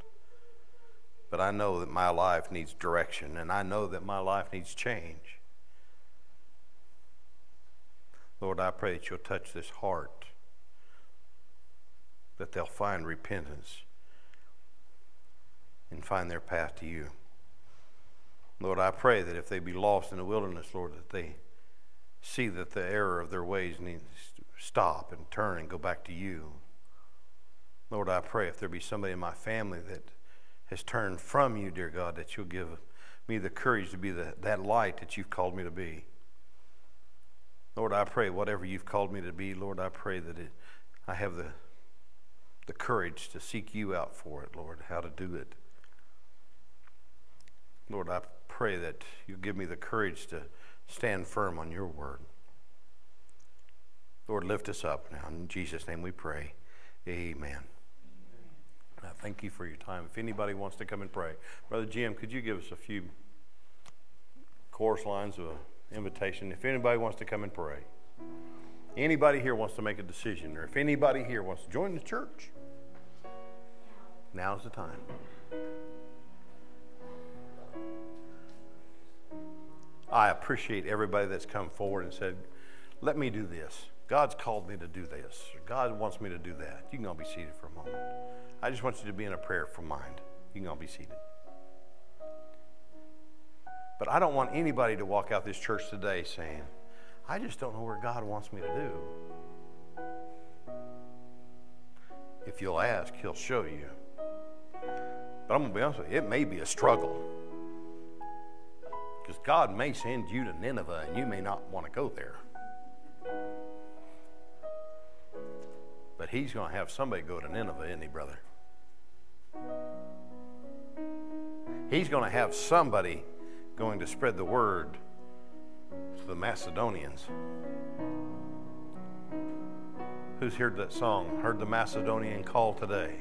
But I know that my life needs direction, and I know that my life needs change. Lord, I pray that you'll touch this heart, that they'll find repentance and find their path to you. Lord, I pray that if they be lost in the wilderness, Lord, that they see that the error of their ways needs to stop and turn and go back to you. Lord, I pray if there be somebody in my family that has turned from you, dear God, that you'll give me the courage to be the, that light that you've called me to be. Lord, I pray whatever you've called me to be, Lord, I pray that it, I have the, the courage to seek you out for it, Lord, how to do it. Lord, I pray that you give me the courage to stand firm on your word. Lord, lift us up now. In Jesus' name we pray. Amen. I thank you for your time. If anybody wants to come and pray, Brother Jim, could you give us a few chorus lines of invitation? If anybody wants to come and pray, anybody here wants to make a decision, or if anybody here wants to join the church, now's the time. I appreciate everybody that's come forward and said, let me do this. God's called me to do this. God wants me to do that. You can all be seated for a moment. I just want you to be in a prayer for mind. You can all be seated. But I don't want anybody to walk out this church today saying, I just don't know where God wants me to do. If you'll ask, He'll show you. But I'm going to be honest with you, it may be a struggle. Because God may send you to Nineveh and you may not want to go there. But He's going to have somebody go to Nineveh, isn't He, brother? He's going to have somebody going to spread the word to the Macedonians. Who's heard that song? Heard the Macedonian call today?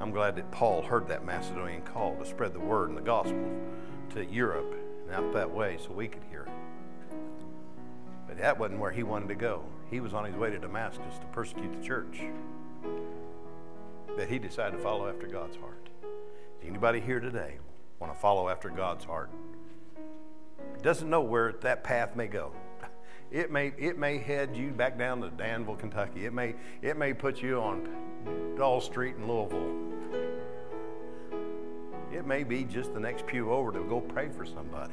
I'm glad that Paul heard that Macedonian call to spread the word and the gospel to Europe and out that way so we could hear it. But that wasn't where he wanted to go. He was on his way to Damascus to persecute the church. But he decided to follow after God's heart. Does Anybody here today want to follow after God's heart? Doesn't know where that path may go. It may it may head you back down to Danville, Kentucky. It may it may put you on Doll Street in Louisville. It may be just the next pew over to go pray for somebody.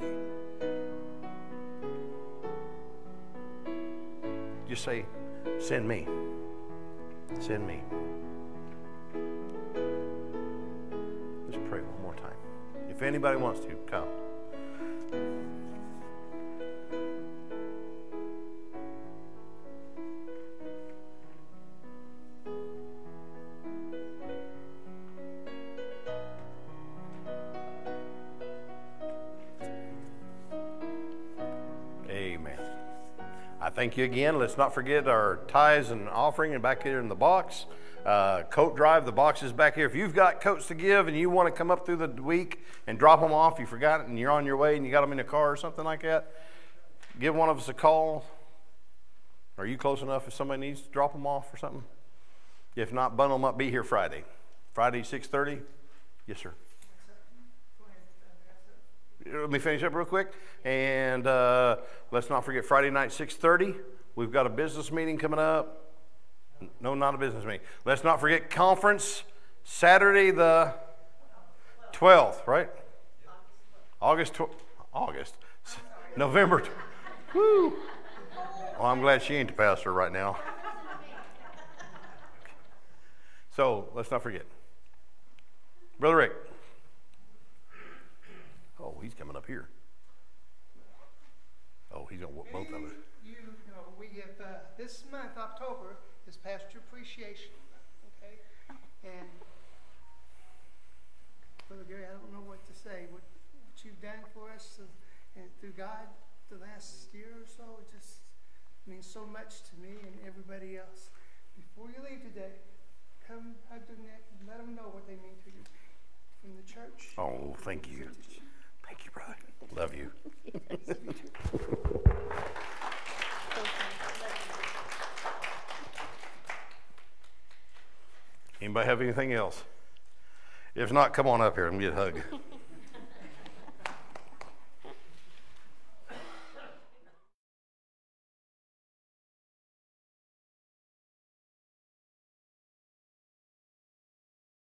Just say, send me. Send me. Let's pray one more time. If anybody wants to, come. Thank you again. Let's not forget our tithes and offering and back here in the box. Uh, coat drive, the box is back here. If you've got coats to give and you want to come up through the week and drop them off, you forgot it and you're on your way and you got them in a car or something like that, give one of us a call. Are you close enough if somebody needs to drop them off or something? If not, bundle them up. Be here Friday. Friday, 6.30? Yes, sir. Let me finish up real quick. And uh, let's not forget Friday night, 6.30. We've got a business meeting coming up. No, not a business meeting. Let's not forget conference Saturday the 12th, right? August, tw- August, November. tw- Woo. Well, I'm glad she ain't the pastor right now. So let's not forget. Brother Rick. Oh, he's coming up here. Oh, he's gonna whoop both of us. You, you know, we have, uh, this month, October, is Pastor Appreciation Month, okay? And, Brother Gary, I don't know what to say, what, what you've done for us and, and through God the last year or so, it just means so much to me and everybody else. Before you leave today, come hug their neck and let them know what they mean to you from the church. Oh, thank you. Thank you, brother. Love you. Anybody have anything else? If not, come on up here and get a hug.